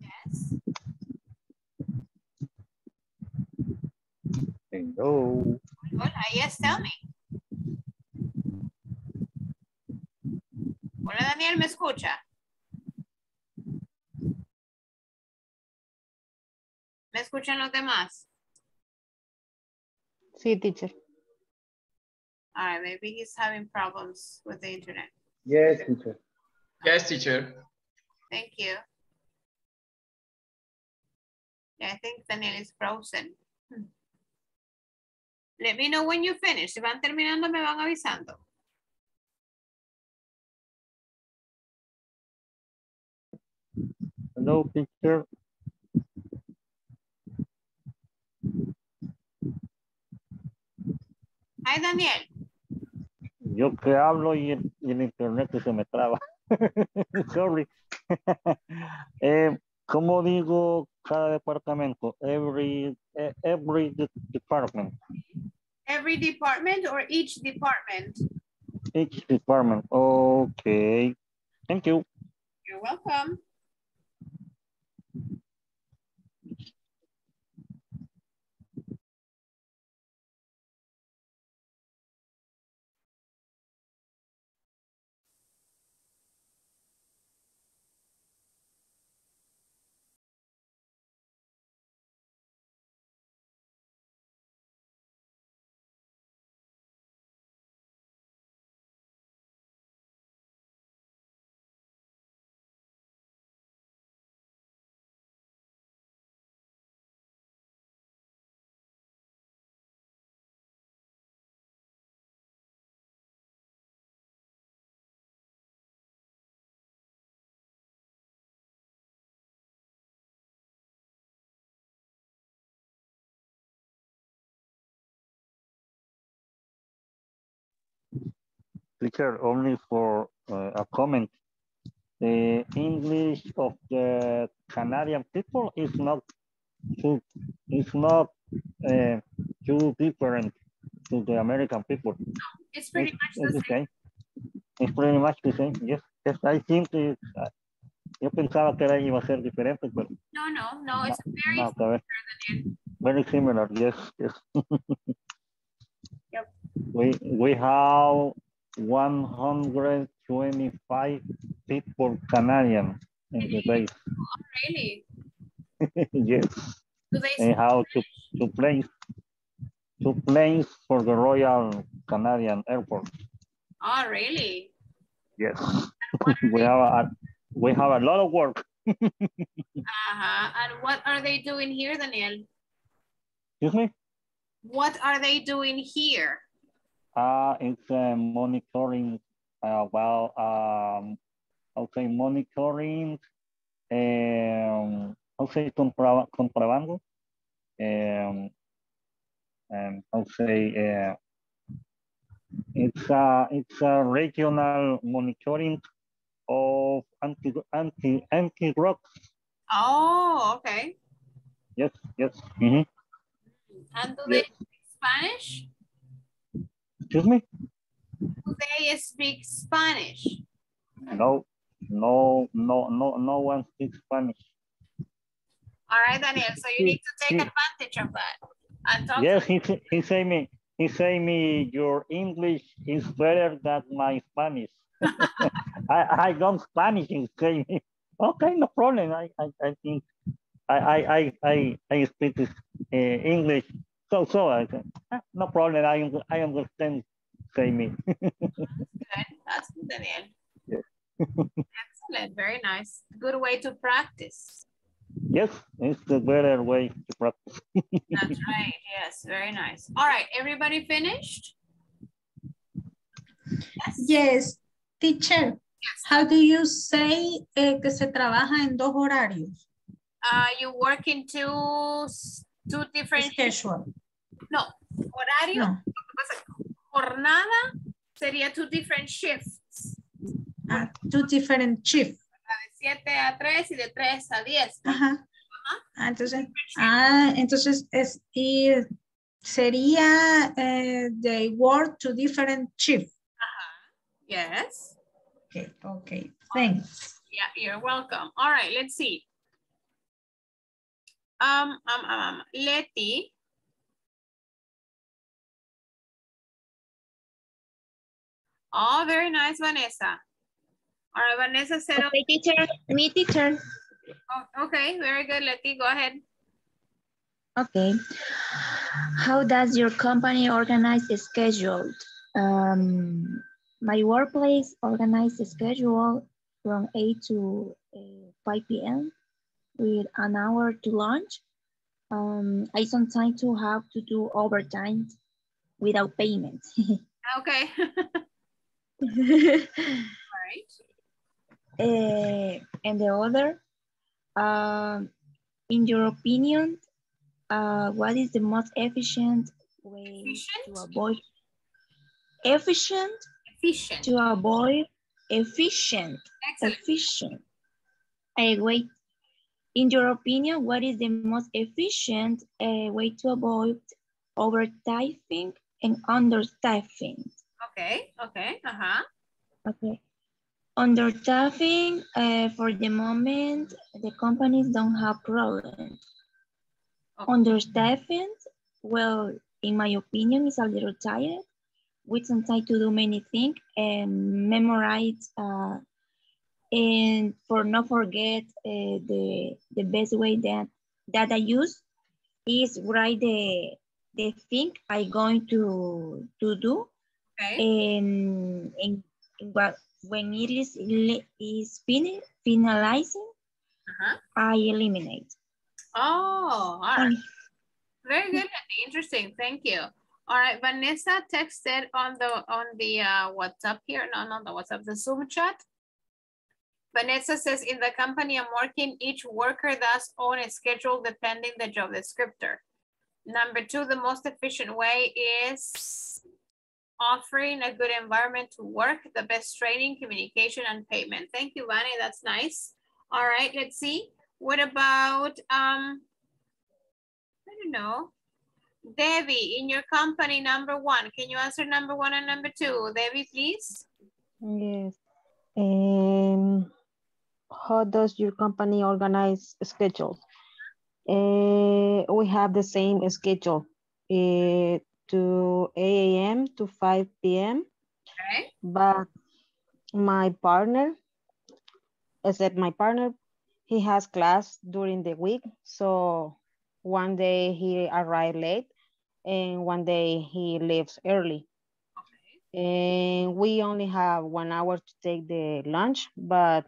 Yes. hello. Hola, yes, tell me. Hola, Daniel, ¿me escucha? ¿Me escuchan los demás? Sí, teacher. All right, maybe he's having problems with the internet. Yes, teacher. Yes, teacher. Thank you. I think Daniel is frozen. Hmm. Let me know when you finish. Si van terminando, me van avisando. Hello, teacher. Hi, Daniel. Yo que hablo y el, y el internet que se me traba. Sorry. eh, ¿Cómo digo cada departamento? Every, eh, every de- department. Every department or each department? Each department. Okay. Thank you. You're welcome. Teacher, only for uh, a comment. The English of the Canadian people is not too, is not uh, too different to the American people. It's pretty It's, much it's the the same. It's pretty much the same. Yes, yes. I think it's, uh, yo pensaba que era iba a ser diferente, pero No, no, no, it's very no, ver. Very similar. Yes, yes. Yep. We we have 125 people Canadian in the base. Oh really? yes. Do they And how to to place two planes for the Royal Canadian Airport. Oh, really? Yes. we have a we have a lot of work. Uh-huh. And what are they doing here, Daniel? Excuse me. What are they doing here? Uh, it's uh, monitoring, uh, well, um, I'll say monitoring, um, I'll say contrabando, um, and I'll say uh, it's a, it's a regional monitoring of anti, anti, anti-drugs. Oh, okay. Yes, yes. mhm. And do Yes. they speak Spanish? Excuse me? They speak Spanish? No, no, no, no, no one speaks Spanish. All right, Daniel. So you need to take advantage of that and talk. Yes, he, he say me, he say me, your English is better than my Spanish. I, I don't Spanish, he say me. Okay, no problem. I, I, I think I, I, I, I, I speak uh, English. So, so I said, "Ah, no problem. I, un- I understand, say me. Good. That's good, Daniel. Yes. Excellent. Very nice. Good way to practice. yes, it's the better way to practice. That's right. Yes. Very nice. All right. Everybody finished? Yes, teacher. Yes. How do you say eh, que se trabaja en dos horarios? Uh, you work in two, two different Schedule. No, horario. No. lo que pasa- jornada sería two different shifts. Ah, two different shifts. De 7 a 3 y de 3 a 10. Ajá. Ah, entonces, ah, entonces es, y sería, eh, they work to different shifts. Yes. Okay, okay, thanks. Yeah, you're welcome. All right, let's see. Um, um, um, um Oh, very nice, Vanessa. All right, Vanessa said. Okay, teacher, me teacher. Oh, okay, very good, Letty, go ahead. Okay. How does your company organize the schedule? Um, my workplace organizes the schedule from 8 to uh, 5 p.m. with an hour to lunch. Um, I sometimes to have to do overtime without payment. okay. Right. Uh, and the other, uh, in your opinion, uh, what is the most efficient way efficient? to avoid efficient, efficient to avoid efficient Excellent. efficient uh, way in your opinion what is the most efficient uh, way to avoid overstaffing and understaffing Okay, okay, uh-huh. okay. Understaffing uh, for the moment the companies don't have problems understaffing well in my opinion is a little tired. With some time to do many things and memorize uh, and for not forget uh, the the best way that that I use is write the the thing I going to to do Okay. and, and what when it is is finished finalizing Uh-huh. I eliminate. Oh, all right. Very good. Interesting. Thank you. All right, Vanessa texted on the on the uh, WhatsApp here. No, not the WhatsApp, the Zoom chat. Vanessa says, in the company I'm working, each worker does own a schedule depending the job descriptor. Number two, the most efficient way is offering a good environment to work, the best training, communication, and payment. Thank you, Vani. That's nice. All right, let's see. What about, um, I don't know, Debbie, in your company, number one, can you answer number one and number two? Debbie, please. Yes. Um, how does your company organize schedules? Uh, we have the same schedule uh, to 8 a.m. to 5 p.m. Okay. But my partner, except my partner, he has class during the week. So one day he arrived late and one day he leaves early. And we only have one hour to take the lunch, but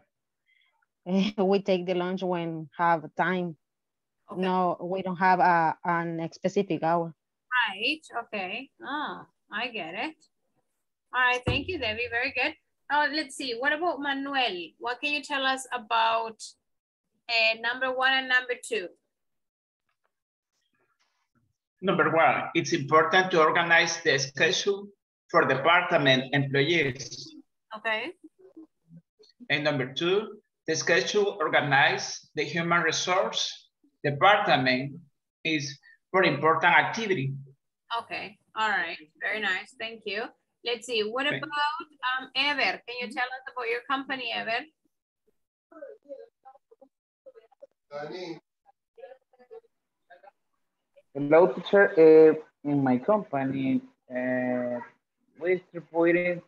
we take the lunch when have time. Okay. No, we don't have a, an specific hour. Right, okay. Ah, I get it. All right, thank you, Debbie. Very good. Oh, let's see. What about Manuel? What can you tell us about uh, number one and number two? Number one, it's important to organize the schedule for department employees. Okay. And number two, the schedule organize the human resource department is very important activity. Okay. All right. Very nice. Thank you. Let's see. What Okay. about um, Ever? Can you tell us about your company, Ever? Hello, teacher. Uh, in my company, uh, we distributed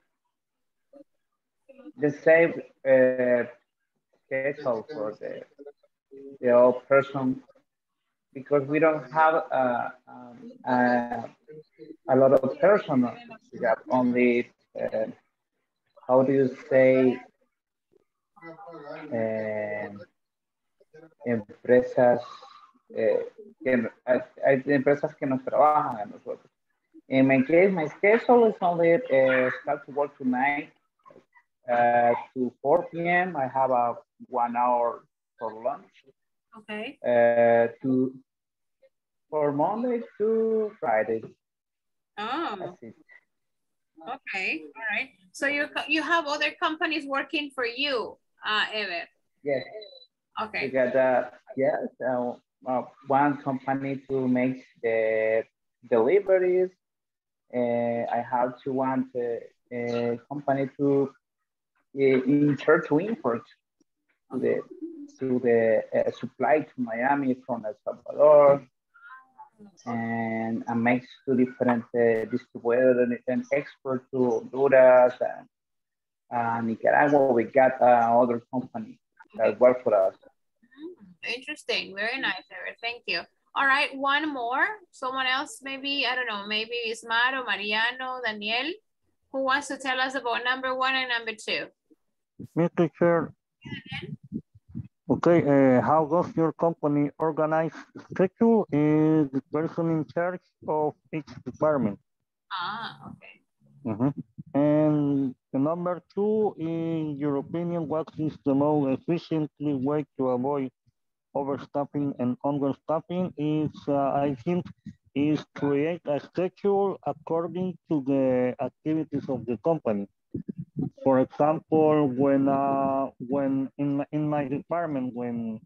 the same uh, schedule for the the all person because we don't have uh, um, uh, a lot of personnel. We have only uh, how do you say empresas que, hay, empresas que nos trabajan a nosotros. In my case, my schedule is only uh, start to work tonight uh, to 4 p.m. I have a one hour for lunch. Okay. Uh, to for Monday to Friday. Oh, okay. All right. So you you have other companies working for you, uh, Ever. Yes. Okay. We got uh, yes, uh, uh, one company to make the deliveries. Uh, I have to want uh, a company to uh, insert to import to the to the uh, supply to Miami from El Salvador and I makes two different uh, distributors and export to Honduras and uh, Nicaragua. We got uh, other company that work for us. Interesting. Very nice, Eric. Thank you. All right, one more. Someone else, maybe, I don't know, maybe Ismar or Mariano, Daniel, who wants to tell us about number one and number two? Me, teacher. Okay, uh, how does your company organize schedule is the person in charge of each department. Ah, okay. Mhm. And the number two, in your opinion, what is the most efficiently way to avoid overstaffing and understaffing is, uh, I think, is create a schedule according to the activities of the company. For example, when uh, when in my, in my department, when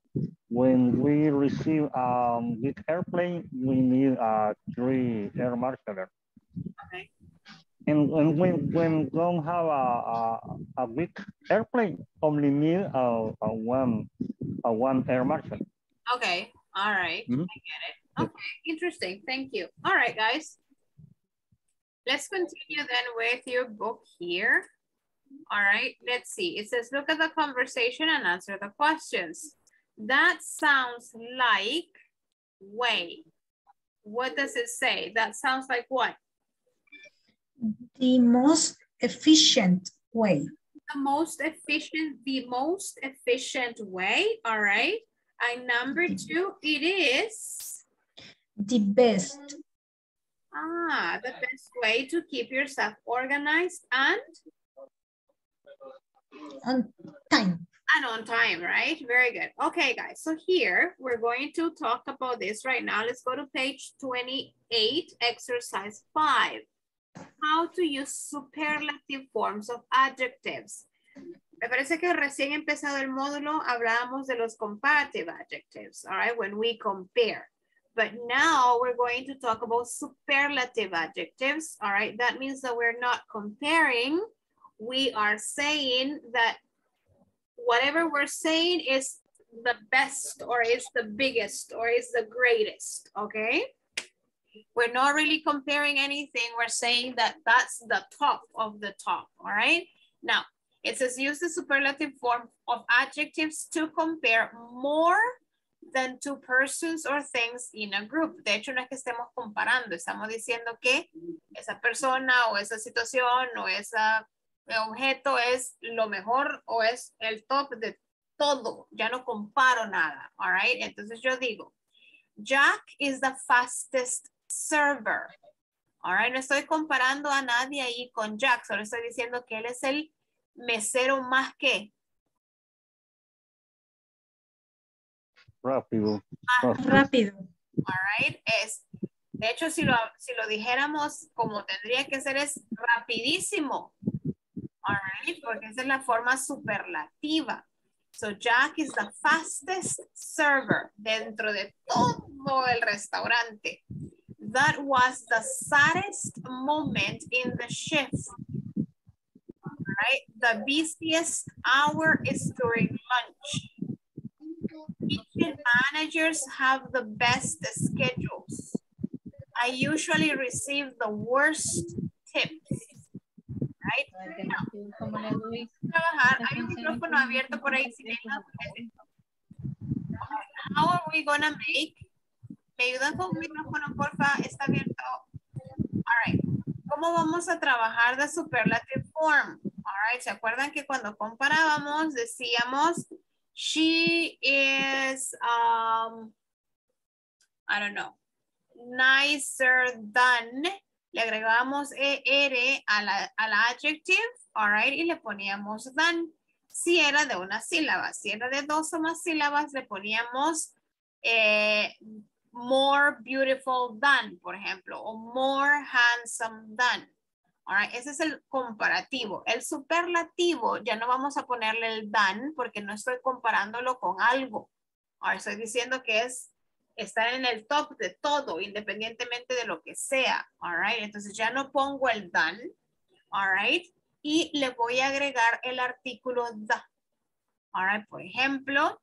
when we receive um big airplane, we need uh, three air marshaller. Okay. And, when when don't have a, a, a big airplane, only need a, a one a one air marshal. Okay. All right. Mhm. I get it. Okay. Interesting. Thank you. All right, guys. Let's continue then with your book here. All right. Let's see. It says, look at the conversation and answer the questions. That sounds like way. What does it say? That sounds like what? The most efficient way. The most efficient, the most efficient way. All right. And number two, it is The best. ah, the best way to keep yourself organized and On time. and on time, right? Very good. Okay, guys. So here we're going to talk about this right now. Let's go to page 28, exercise five. How to use superlative forms of adjectives. Me parece que recién empezado el módulo hablábamos de los comparative adjectives, all right, when we compare. But now we're going to talk about superlative adjectives, all right? That means that we're not comparing. We are saying that whatever we're saying is the best or is the biggest or is the greatest, okay? We're not really comparing anything. We're saying that that's the top of the top, all right? Now, it says use the superlative form of adjectives to compare more than two persons or things in a group. De hecho, no es que estemos comparando, estamos diciendo que esa persona o esa situación o ese objeto es lo mejor o es el top de todo. Ya no comparo nada, all right? Entonces yo digo, Jack is the fastest server. All right, no estoy comparando a nadie ahí con Jack, solo estoy diciendo que él es el mesero más que Rápido. Rápido. All right, es, de hecho, si lo, si lo dijéramos como tendría que ser, es rapidísimo. Right, porque esa es la forma superlativa. So Jack is the fastest server dentro de todo el restaurante. That was the saddest moment in the shift. Right, the busiest hour is during lunch. Kitchen managers have the best schedules. I usually receive the worst tips. Right? Trabajar. Hay un micrófono abierto por ahí. si. How are we gonna make? ¿Me ayudan con un micrófono, porfa? Está abierto. All right. ¿Cómo vamos a trabajar de superlative form? All right. ¿Se acuerdan que cuando comparábamos decíamos she is, um, I don't know, nicer than, le agregamos ER a la, a la adjective, all right, y le poníamos than. Si era de una sílaba, si era de dos o más sílabas, le poníamos eh, more beautiful than, por ejemplo, o more handsome than. All right, ese es el comparativo. El superlativo, ya no vamos a ponerle el than porque no estoy comparándolo con algo. Ahora estoy diciendo que es estar en el top de todo, independientemente de lo que sea. All right, entonces ya no pongo el than. All right, y le voy a agregar el artículo the. All por ejemplo,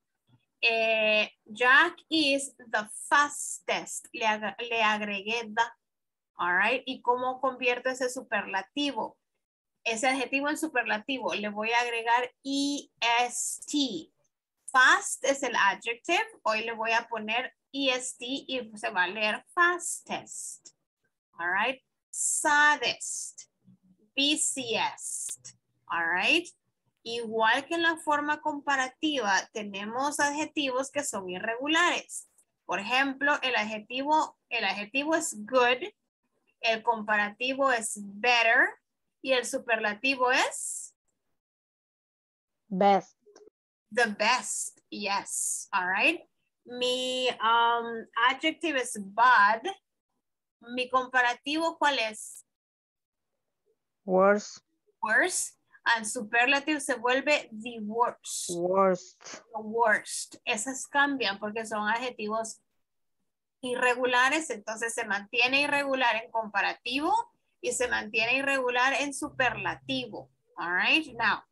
eh, Jack is the fastest. Le, le agregué the. All right. ¿Y cómo convierto ese superlativo? Ese adjetivo en superlativo. Le voy a agregar EST. Fast es el adjective. Hoy le voy a poner EST y se va a leer fastest. All right. Saddest. Busiest. All right. Igual que en la forma comparativa, tenemos adjetivos que son irregulares. Por ejemplo, el adjetivo, el adjetivo es good, el comparativo es better y el superlativo es best. The best, yes, all right. Mi um, adjective es bad. Mi comparativo, ¿cuál es? Worse. Worse. And superlative se vuelve the worst. Worst. The worst. Esas cambian porque son adjetivos irregulares, entonces se mantiene irregular en comparativo y se mantiene irregular en superlativo. All right, now,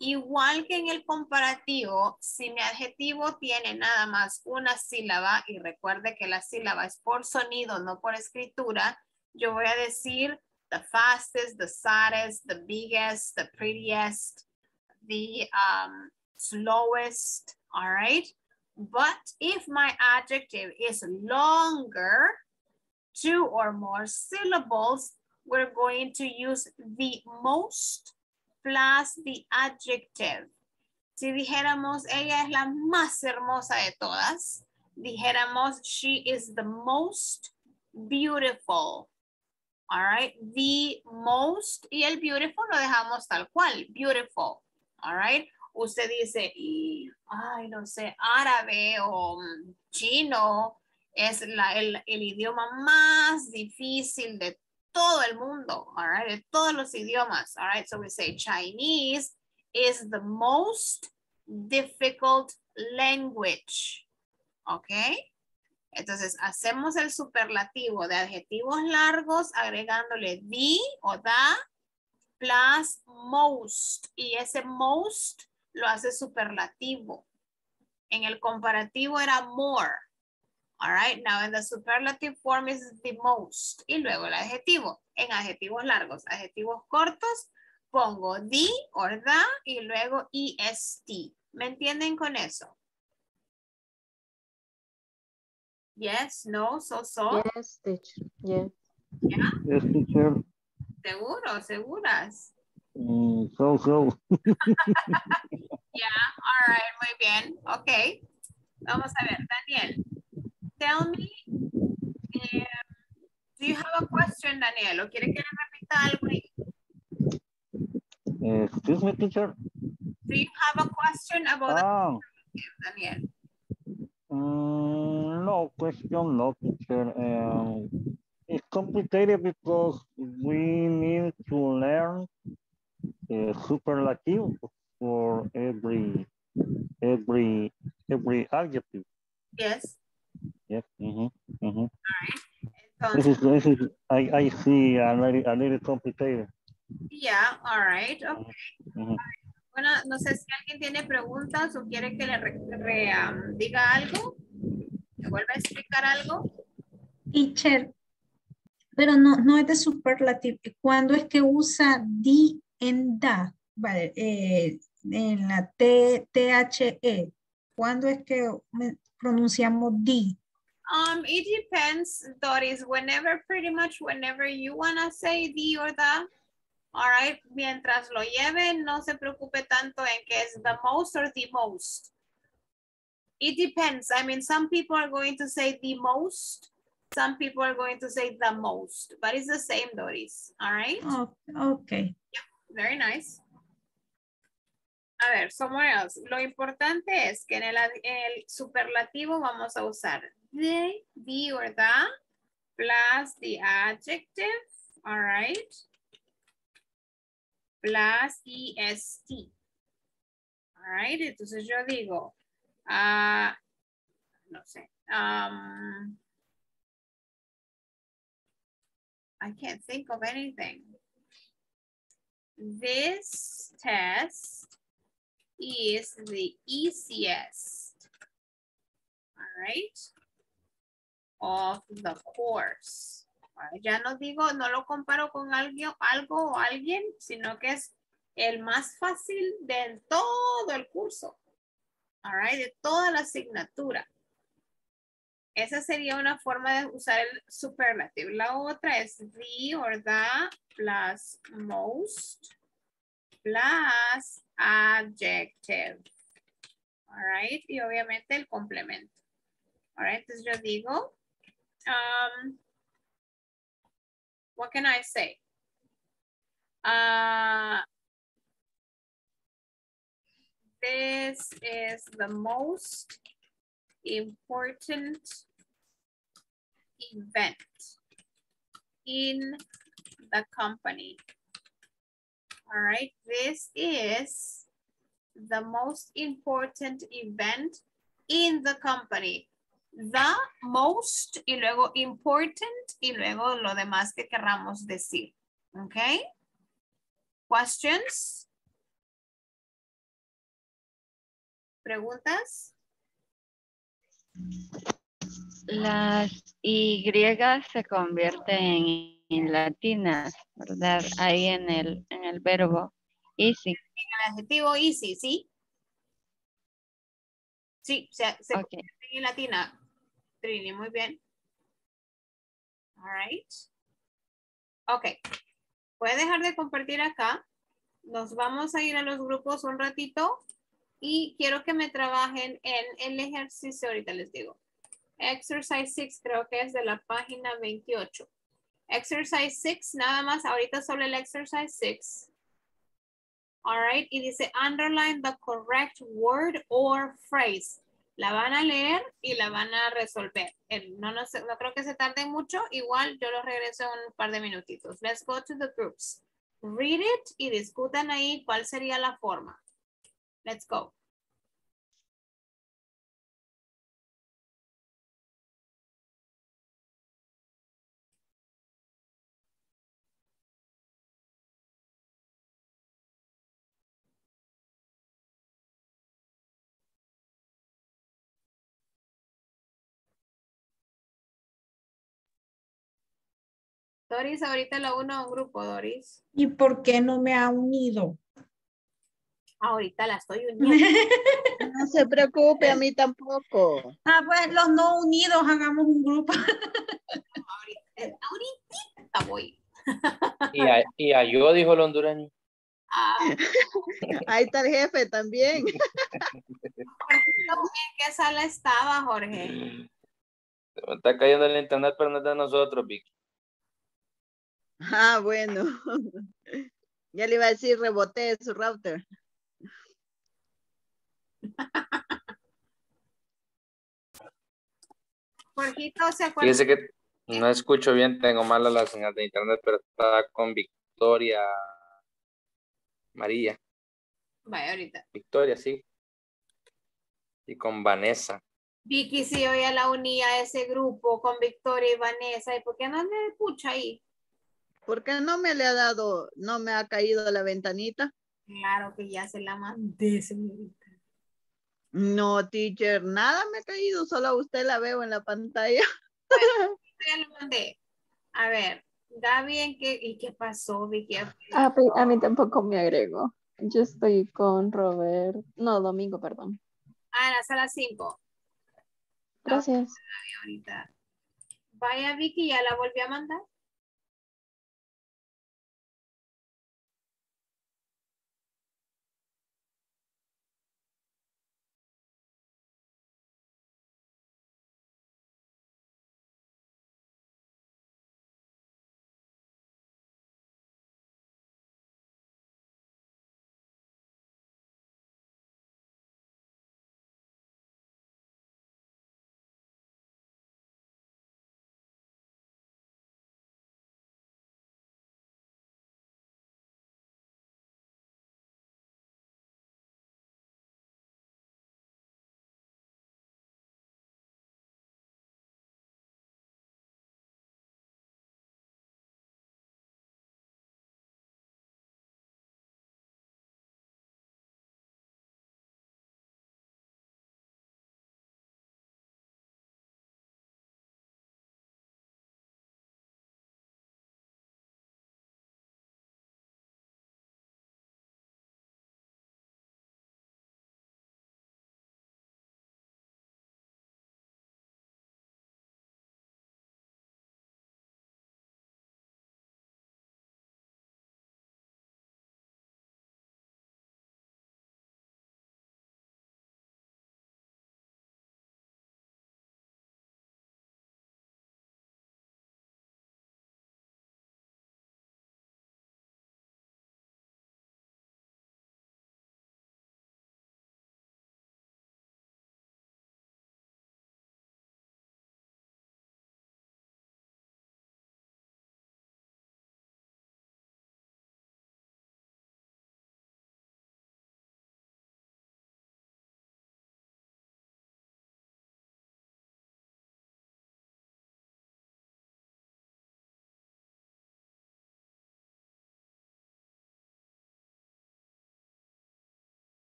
igual que en el comparativo, si mi adjetivo tiene nada más una sílaba, y recuerde que la sílaba es por sonido, no por escritura, yo voy a decir the fastest, the saddest, the biggest, the prettiest, the um, slowest, all right? But if my adjective is longer, two or more syllables, we're going to use the most plus the adjective. Si dijéramos, ella es la más hermosa de todas, dijéramos, she is the most beautiful. All right, the most y el beautiful lo dejamos tal cual, beautiful. All right, usted dice, ay, no sé, árabe o mm, chino es la, el, el, idioma más difícil de todo el mundo, all right, de todos los idiomas, all right, so we say Chinese is the most difficult language, okay? Entonces, hacemos el superlativo de adjetivos largos agregándole the o da plus most. Y ese most lo hace superlativo. En el comparativo era more. All right, now in the superlative form is the most. Y luego el adjetivo. En adjetivos largos, adjetivos cortos, pongo the o da y luego est. ¿Me entienden con eso? Yes, no, so, so. Yes, teacher. Yes. Yeah. Yes, teacher. Seguro, seguras. Mm, so, so. yeah, all right, muy bien. Ok. Vamos a ver, Daniel. Tell me, um, do you have a question, Daniel? ¿O quiere que le repita algo ahí? excuse me, teacher. Do you have a question about ah. Daniel? Mm, no question, no teacher. Um, it's complicated because we need to learn a superlative for every every every adjective. Yes. Yes. Mm -hmm, mm -hmm. All right. This is this is I I see a little a little complicated. Yeah. All right. Okay. Mm -hmm. Bueno, no sé si alguien tiene preguntas o quiere que le re, re, um, diga algo. ¿Me vuelva a explicar algo? Teacher, pero no, no es de superlativo. ¿Cuándo es que usa di en da? Vale, eh, en la T, THE. ¿Cuándo es que pronunciamos di? Um, it depends, Doris. Whenever, pretty much whenever you want to say di or the, All right, mientras lo lleven, no se preocupe tanto en que es the most or the most. It depends. I mean, some people are going to say the most. Some people are going to say the most, but it's the same, Doris. All right? Oh, okay. Yeah, very nice. A ver, somewhere else. Lo importante es que en el, superlativo vamos a usar the, the or the, plus the adjective. All right? plus EST. All right, entonces yo digo, uh, no sé, um, I can't think of anything. this test is the easiest, all right, of the course. Ya no digo, no lo comparo con algo, algo o alguien, sino que es el más fácil de todo el curso. All right, de toda la asignatura. Esa sería una forma de usar el superlativo. La otra es the or the plus most plus adjective. All right, y obviamente el complemento. All right, entonces yo digo, um, what can I say? Uh, this is the most important event in the company. All right, this is the most important event in the company. The most y luego important y luego lo demás que querramos decir. Okay. Questions? ¿Preguntas? Las Y se convierten en, latinas, ¿verdad? Ahí en el, en el verbo easy. En el adjetivo easy, ¿sí? Sí, se, se en latina. Trini, muy bien. All right. Ok. Puede dejar de compartir acá. Nos vamos a ir a los grupos un ratito y quiero que me trabajen en el ejercicio, ahorita les digo. Exercise 6 creo que es de la página 28. Exercise 6, nada más, ahorita sobre el exercise 6. All right, y dice underline the correct word or phrase. La van a leer y la van a resolver. No, no, no creo que se tarde mucho. Igual yo lo regreso en un par de minutitos. Let's go to the groups. Read it y discutan ahí cuál sería la forma. Let's go. Doris, ahorita la uno a un grupo, Doris. ¿Y por qué no me ha unido? Ahorita la estoy uniendo. no se preocupe, a mí tampoco. Ah, pues los no unidos hagamos un grupo. ahorita, ahorita voy. y, a, y a yo, dijo el hondureño. Ah. Ahí está el jefe también. ¿En qué sala estaba, Jorge? está cayendo el internet, pero no es de nosotros, Vicky. Ah, bueno. Ya le iba a decir rebote su router. Jorgito, ¿se acuerda? Fíjese que no escucho bien, tengo mala la señal de internet, pero está con Victoria María. Vaya, ahorita. Victoria, sí. Y con Vanessa. Vicky, sí, hoy a la unía ese grupo con Victoria y Vanessa. ¿Y por qué no le escucha ahí? ¿Por qué no me le ha dado, no me ha caído la ventanita? Claro que ya se la mandé, señorita. No, teacher, nada me ha caído, solo a usted la veo en la pantalla. ya lo mandé. A ver, Gaby, ¿en qué, ¿y qué pasó, Vicky? Ah, a mí tampoco me agrego. Yo estoy con Robert, no, Domingo, perdón. Ah, en la sala 5. Gracias. Vaya, Vicky, ¿ya la volví a mandar?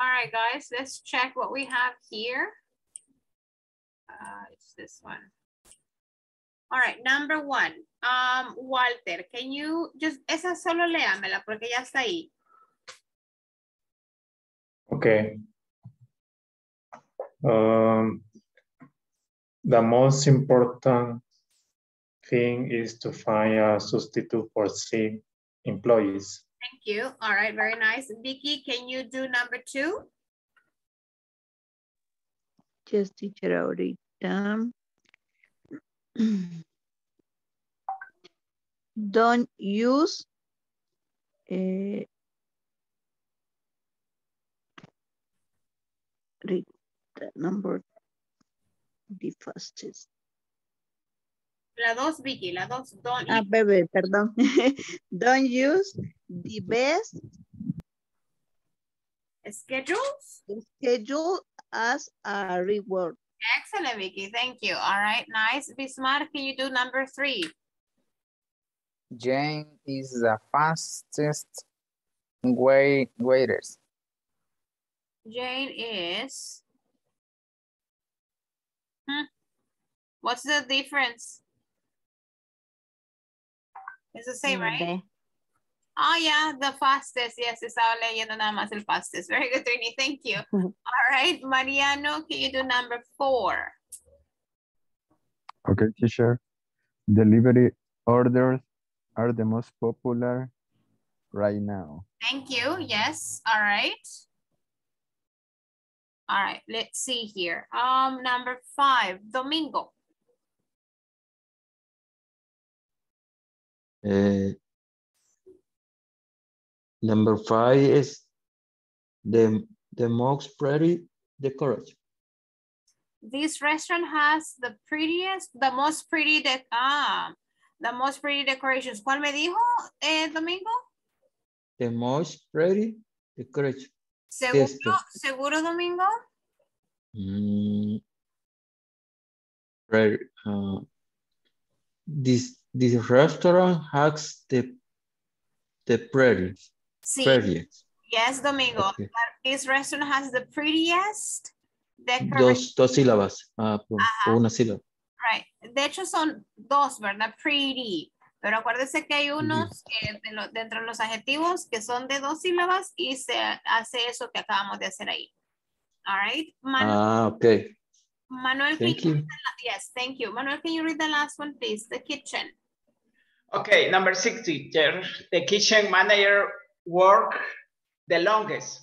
All right, guys, let's check what we have here. Uh, it's this one. All right, number one. Um, Walter, can you just, esa solo léamela porque ya está ahí. Okay. Um, the most important thing is to find a substitute for sick employees. Thank you. All right, very nice. Vicky, can you do number two? Just teacher ahorita. Don't use eh, read the number the fastest. La dos, Vicky, la dos. Don't Ah, bebé, perdón. Don't use the best schedules schedule as a reward. Excellent, Vicky. Thank you. All right, nice. Bismarck, can you do number three? Jane is the fastest way waiters. Jane is. Hmm. What's the difference? It's the same, right? Oh, yeah, the fastest. Yes, estaba leyendo nada más el fastest. Very good, Trini. Thank you. All right, Mariano, can you do number four? Okay, teacher. Delivery orders are the most popular right now. Thank you. Yes. All right. All right. Let's see here. Um, number five, Domingo. Uh, number five is the the most pretty decoration. This restaurant has the prettiest, the most pretty, de ah, the most pretty decorations. ¿Cuál me dijo, eh, Domingo? The most pretty decoration. ¿Seguro, Esto. seguro Domingo? Mm, pretty, uh, this this restaurant has the the pretty Sí. prettiest. Yes, Domingo. Okay. This restaurant has the prettiest. Dos, dos sílabas. Ah, por, por una sílaba. Right. De hecho son dos, ¿verdad? Pretty. Pero acuérdese que hay unos eh, de lo- dentro de los adjetivos que son de dos sílabas y se hace eso que acabamos de hacer ahí. All right. Manu- Ah, okay. Manuel, can Thank you you. read the la- yes, thank you. Manuel, can you read the last one, please? The kitchen. Okay, number six, teacher. The kitchen manager work the longest.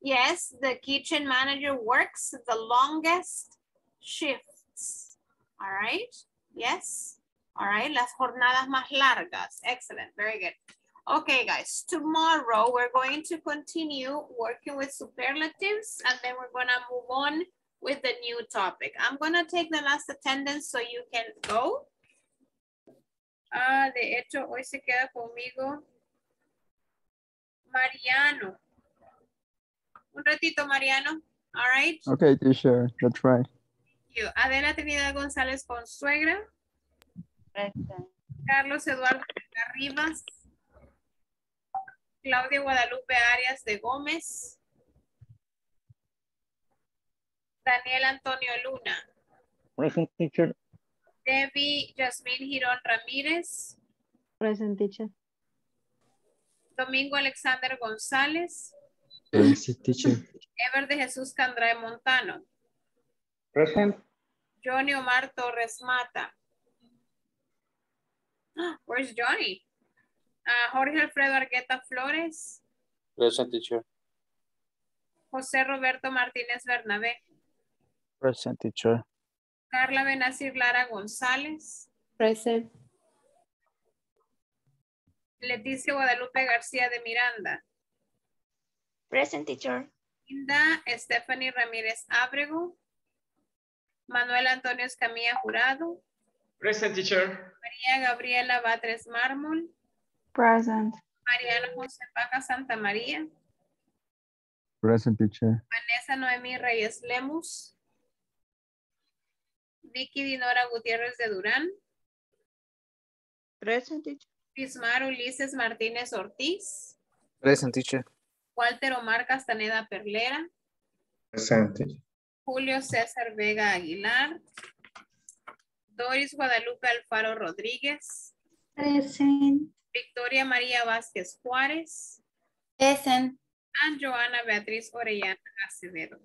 Yes, the kitchen manager works the longest shifts. All right. Yes. All right. Las jornadas más largas. Excellent. Very good. Okay, guys. Tomorrow we're going to continue working with superlatives and then we're going to move on with the new topic. I'm going to take the last attendance so you can go. Ah, de hecho, hoy se queda conmigo Mariano. Un ratito, Mariano. All right. Okay, teacher, that's right. Thank you. Adela Trinidad González Consuegra. Carlos Eduardo Rivas. Claudia Guadalupe Arias de Gómez. Daniel Antonio Luna. Present teacher. Debbie Yasmín Girón Ramírez. Present teacher. Domingo Alexander González. Ese teacher. Ever de Jesús Candrae Montano. Present. Johnny Omar Torres Mata. Where's Johnny? Jorge Alfredo Argueta Flores. Present teacher. José Roberto Martínez Bernabé. Present teacher. Carla Benazir Lara González. Present. Leticia Guadalupe García de Miranda. Present teacher. Linda Stephanie Ramírez Ábrego. Manuel Antonio Escamilla Jurado. Present teacher. María Gabriela Batres Mármol. Present. Mariana José Paja Santa María. Present teacher. Vanessa Noemí Reyes Lemus. Vicky Dinora Gutiérrez de Durán. Present teacher. Ismar Ulises Martínez Ortiz. Present, teacher. Walter Omar Castaneda Perlera. Presente. Julio César Vega Aguilar. Doris Guadalupe Alfaro Rodríguez. Present. Victoria María Vázquez Juárez. Present. And Joana Beatriz Orellana Acevedo.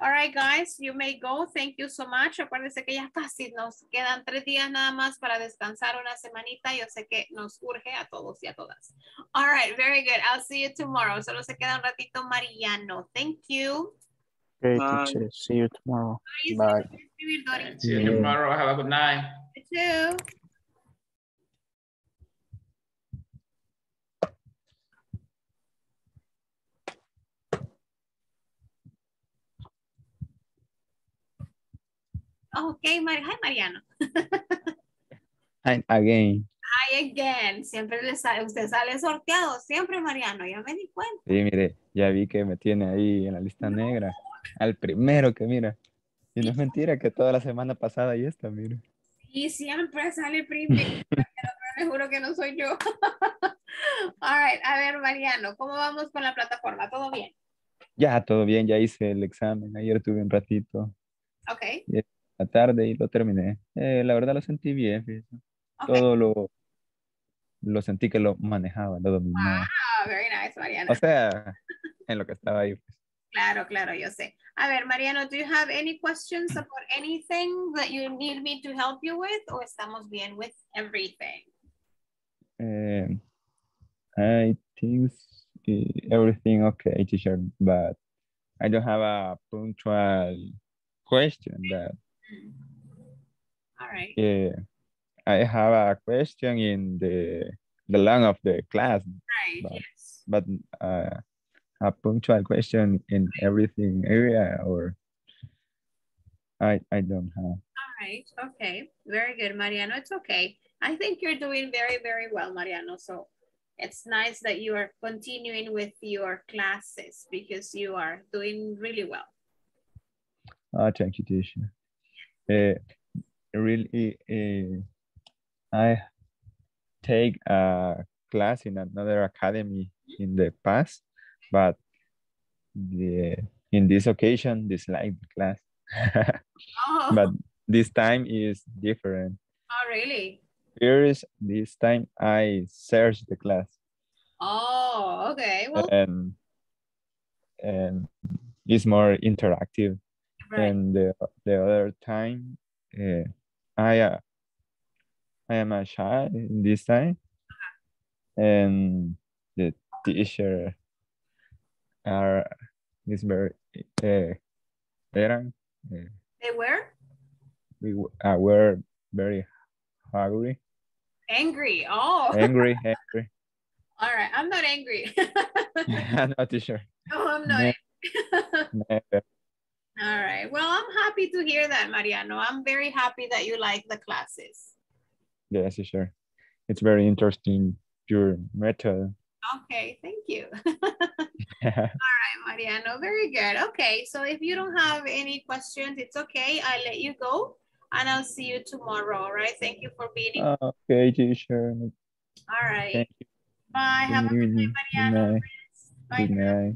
All right, guys, you may go. Thank you so much. Acuérdense que ya casi nos quedan tres días nada más para descansar una semanita. Yo sé que nos urge a todos y a todas. All right, very good. I'll see you tomorrow. Solo se queda un ratito Mariano. Thank you. Okay, Bye. teacher. See you tomorrow. Bye. Dori. See you tomorrow. Have a good night. You too. Okay, Mar hi Mariano. And again. Hi again. Siempre le sale, usted sale sorteado, siempre Mariano, ya me di cuenta. Sí, mire, ya vi que me tiene ahí en la lista negra. Al primero que mira. Y no es mentira que toda la semana pasada y esta, mira. Y siempre sale primero. pero le juro que no soy yo. All right, a ver, Mariano, ¿cómo vamos con la plataforma? ¿Todo bien? Ya, todo bien, ya hice el examen. Ayer tuve un ratito. Ok. La tarde y lo terminé. Eh, la verdad lo sentí bien, fíjese. Todo lo, lo sentí que lo manejaba, lo dominaba. Ah, very nice, Mariano. O sea, en lo que estaba ahí. pues. Claro, claro, yo sé. A ver, Mariano, do you have any questions about anything that you need me to help you with? ¿O estamos bien with everything? Eh, I think eh, everything okay, teacher, but I don't have a punctual question that All right. eh, I have a question in the the long of the class, Right, but, yes. but uh, a punctual question in everything area or I I don't have. All right, okay. Very good, Mariano. It's okay. I think you're doing very, very well, Mariano. So it's nice that you are continuing with your classes because you are doing really well. Ah, thank you, teacher. Uh, really, uh, I take a class in another academy in the past, but the in this occasion, dislike the class. Oh, But this time is different. oh really? First, this time I search the class Oh, okay. Well, and and it's more interactive. Right. And the the other time, uh, I uh, I am a child in this time, and the teacher are is very uh, eran, uh, they were we uh, were very hungry, angry. Oh, angry, angry. all right. I'm not angry. no teacher. no, I'm not. Ne- never. All right. Well, I'm happy to hear that, Mariano. I'm very happy that you like the classes. Yes, sure. It's very interesting your method. Okay, thank you. All right, Mariano, very good. Okay, so if you don't have any questions, it's okay. I'll let you go and I'll see you tomorrow. All right, thank you for being. Okay, teacher. All right, Thank you. bye. Have a Good good night, evening. Good Mariano. night. Bye Good night.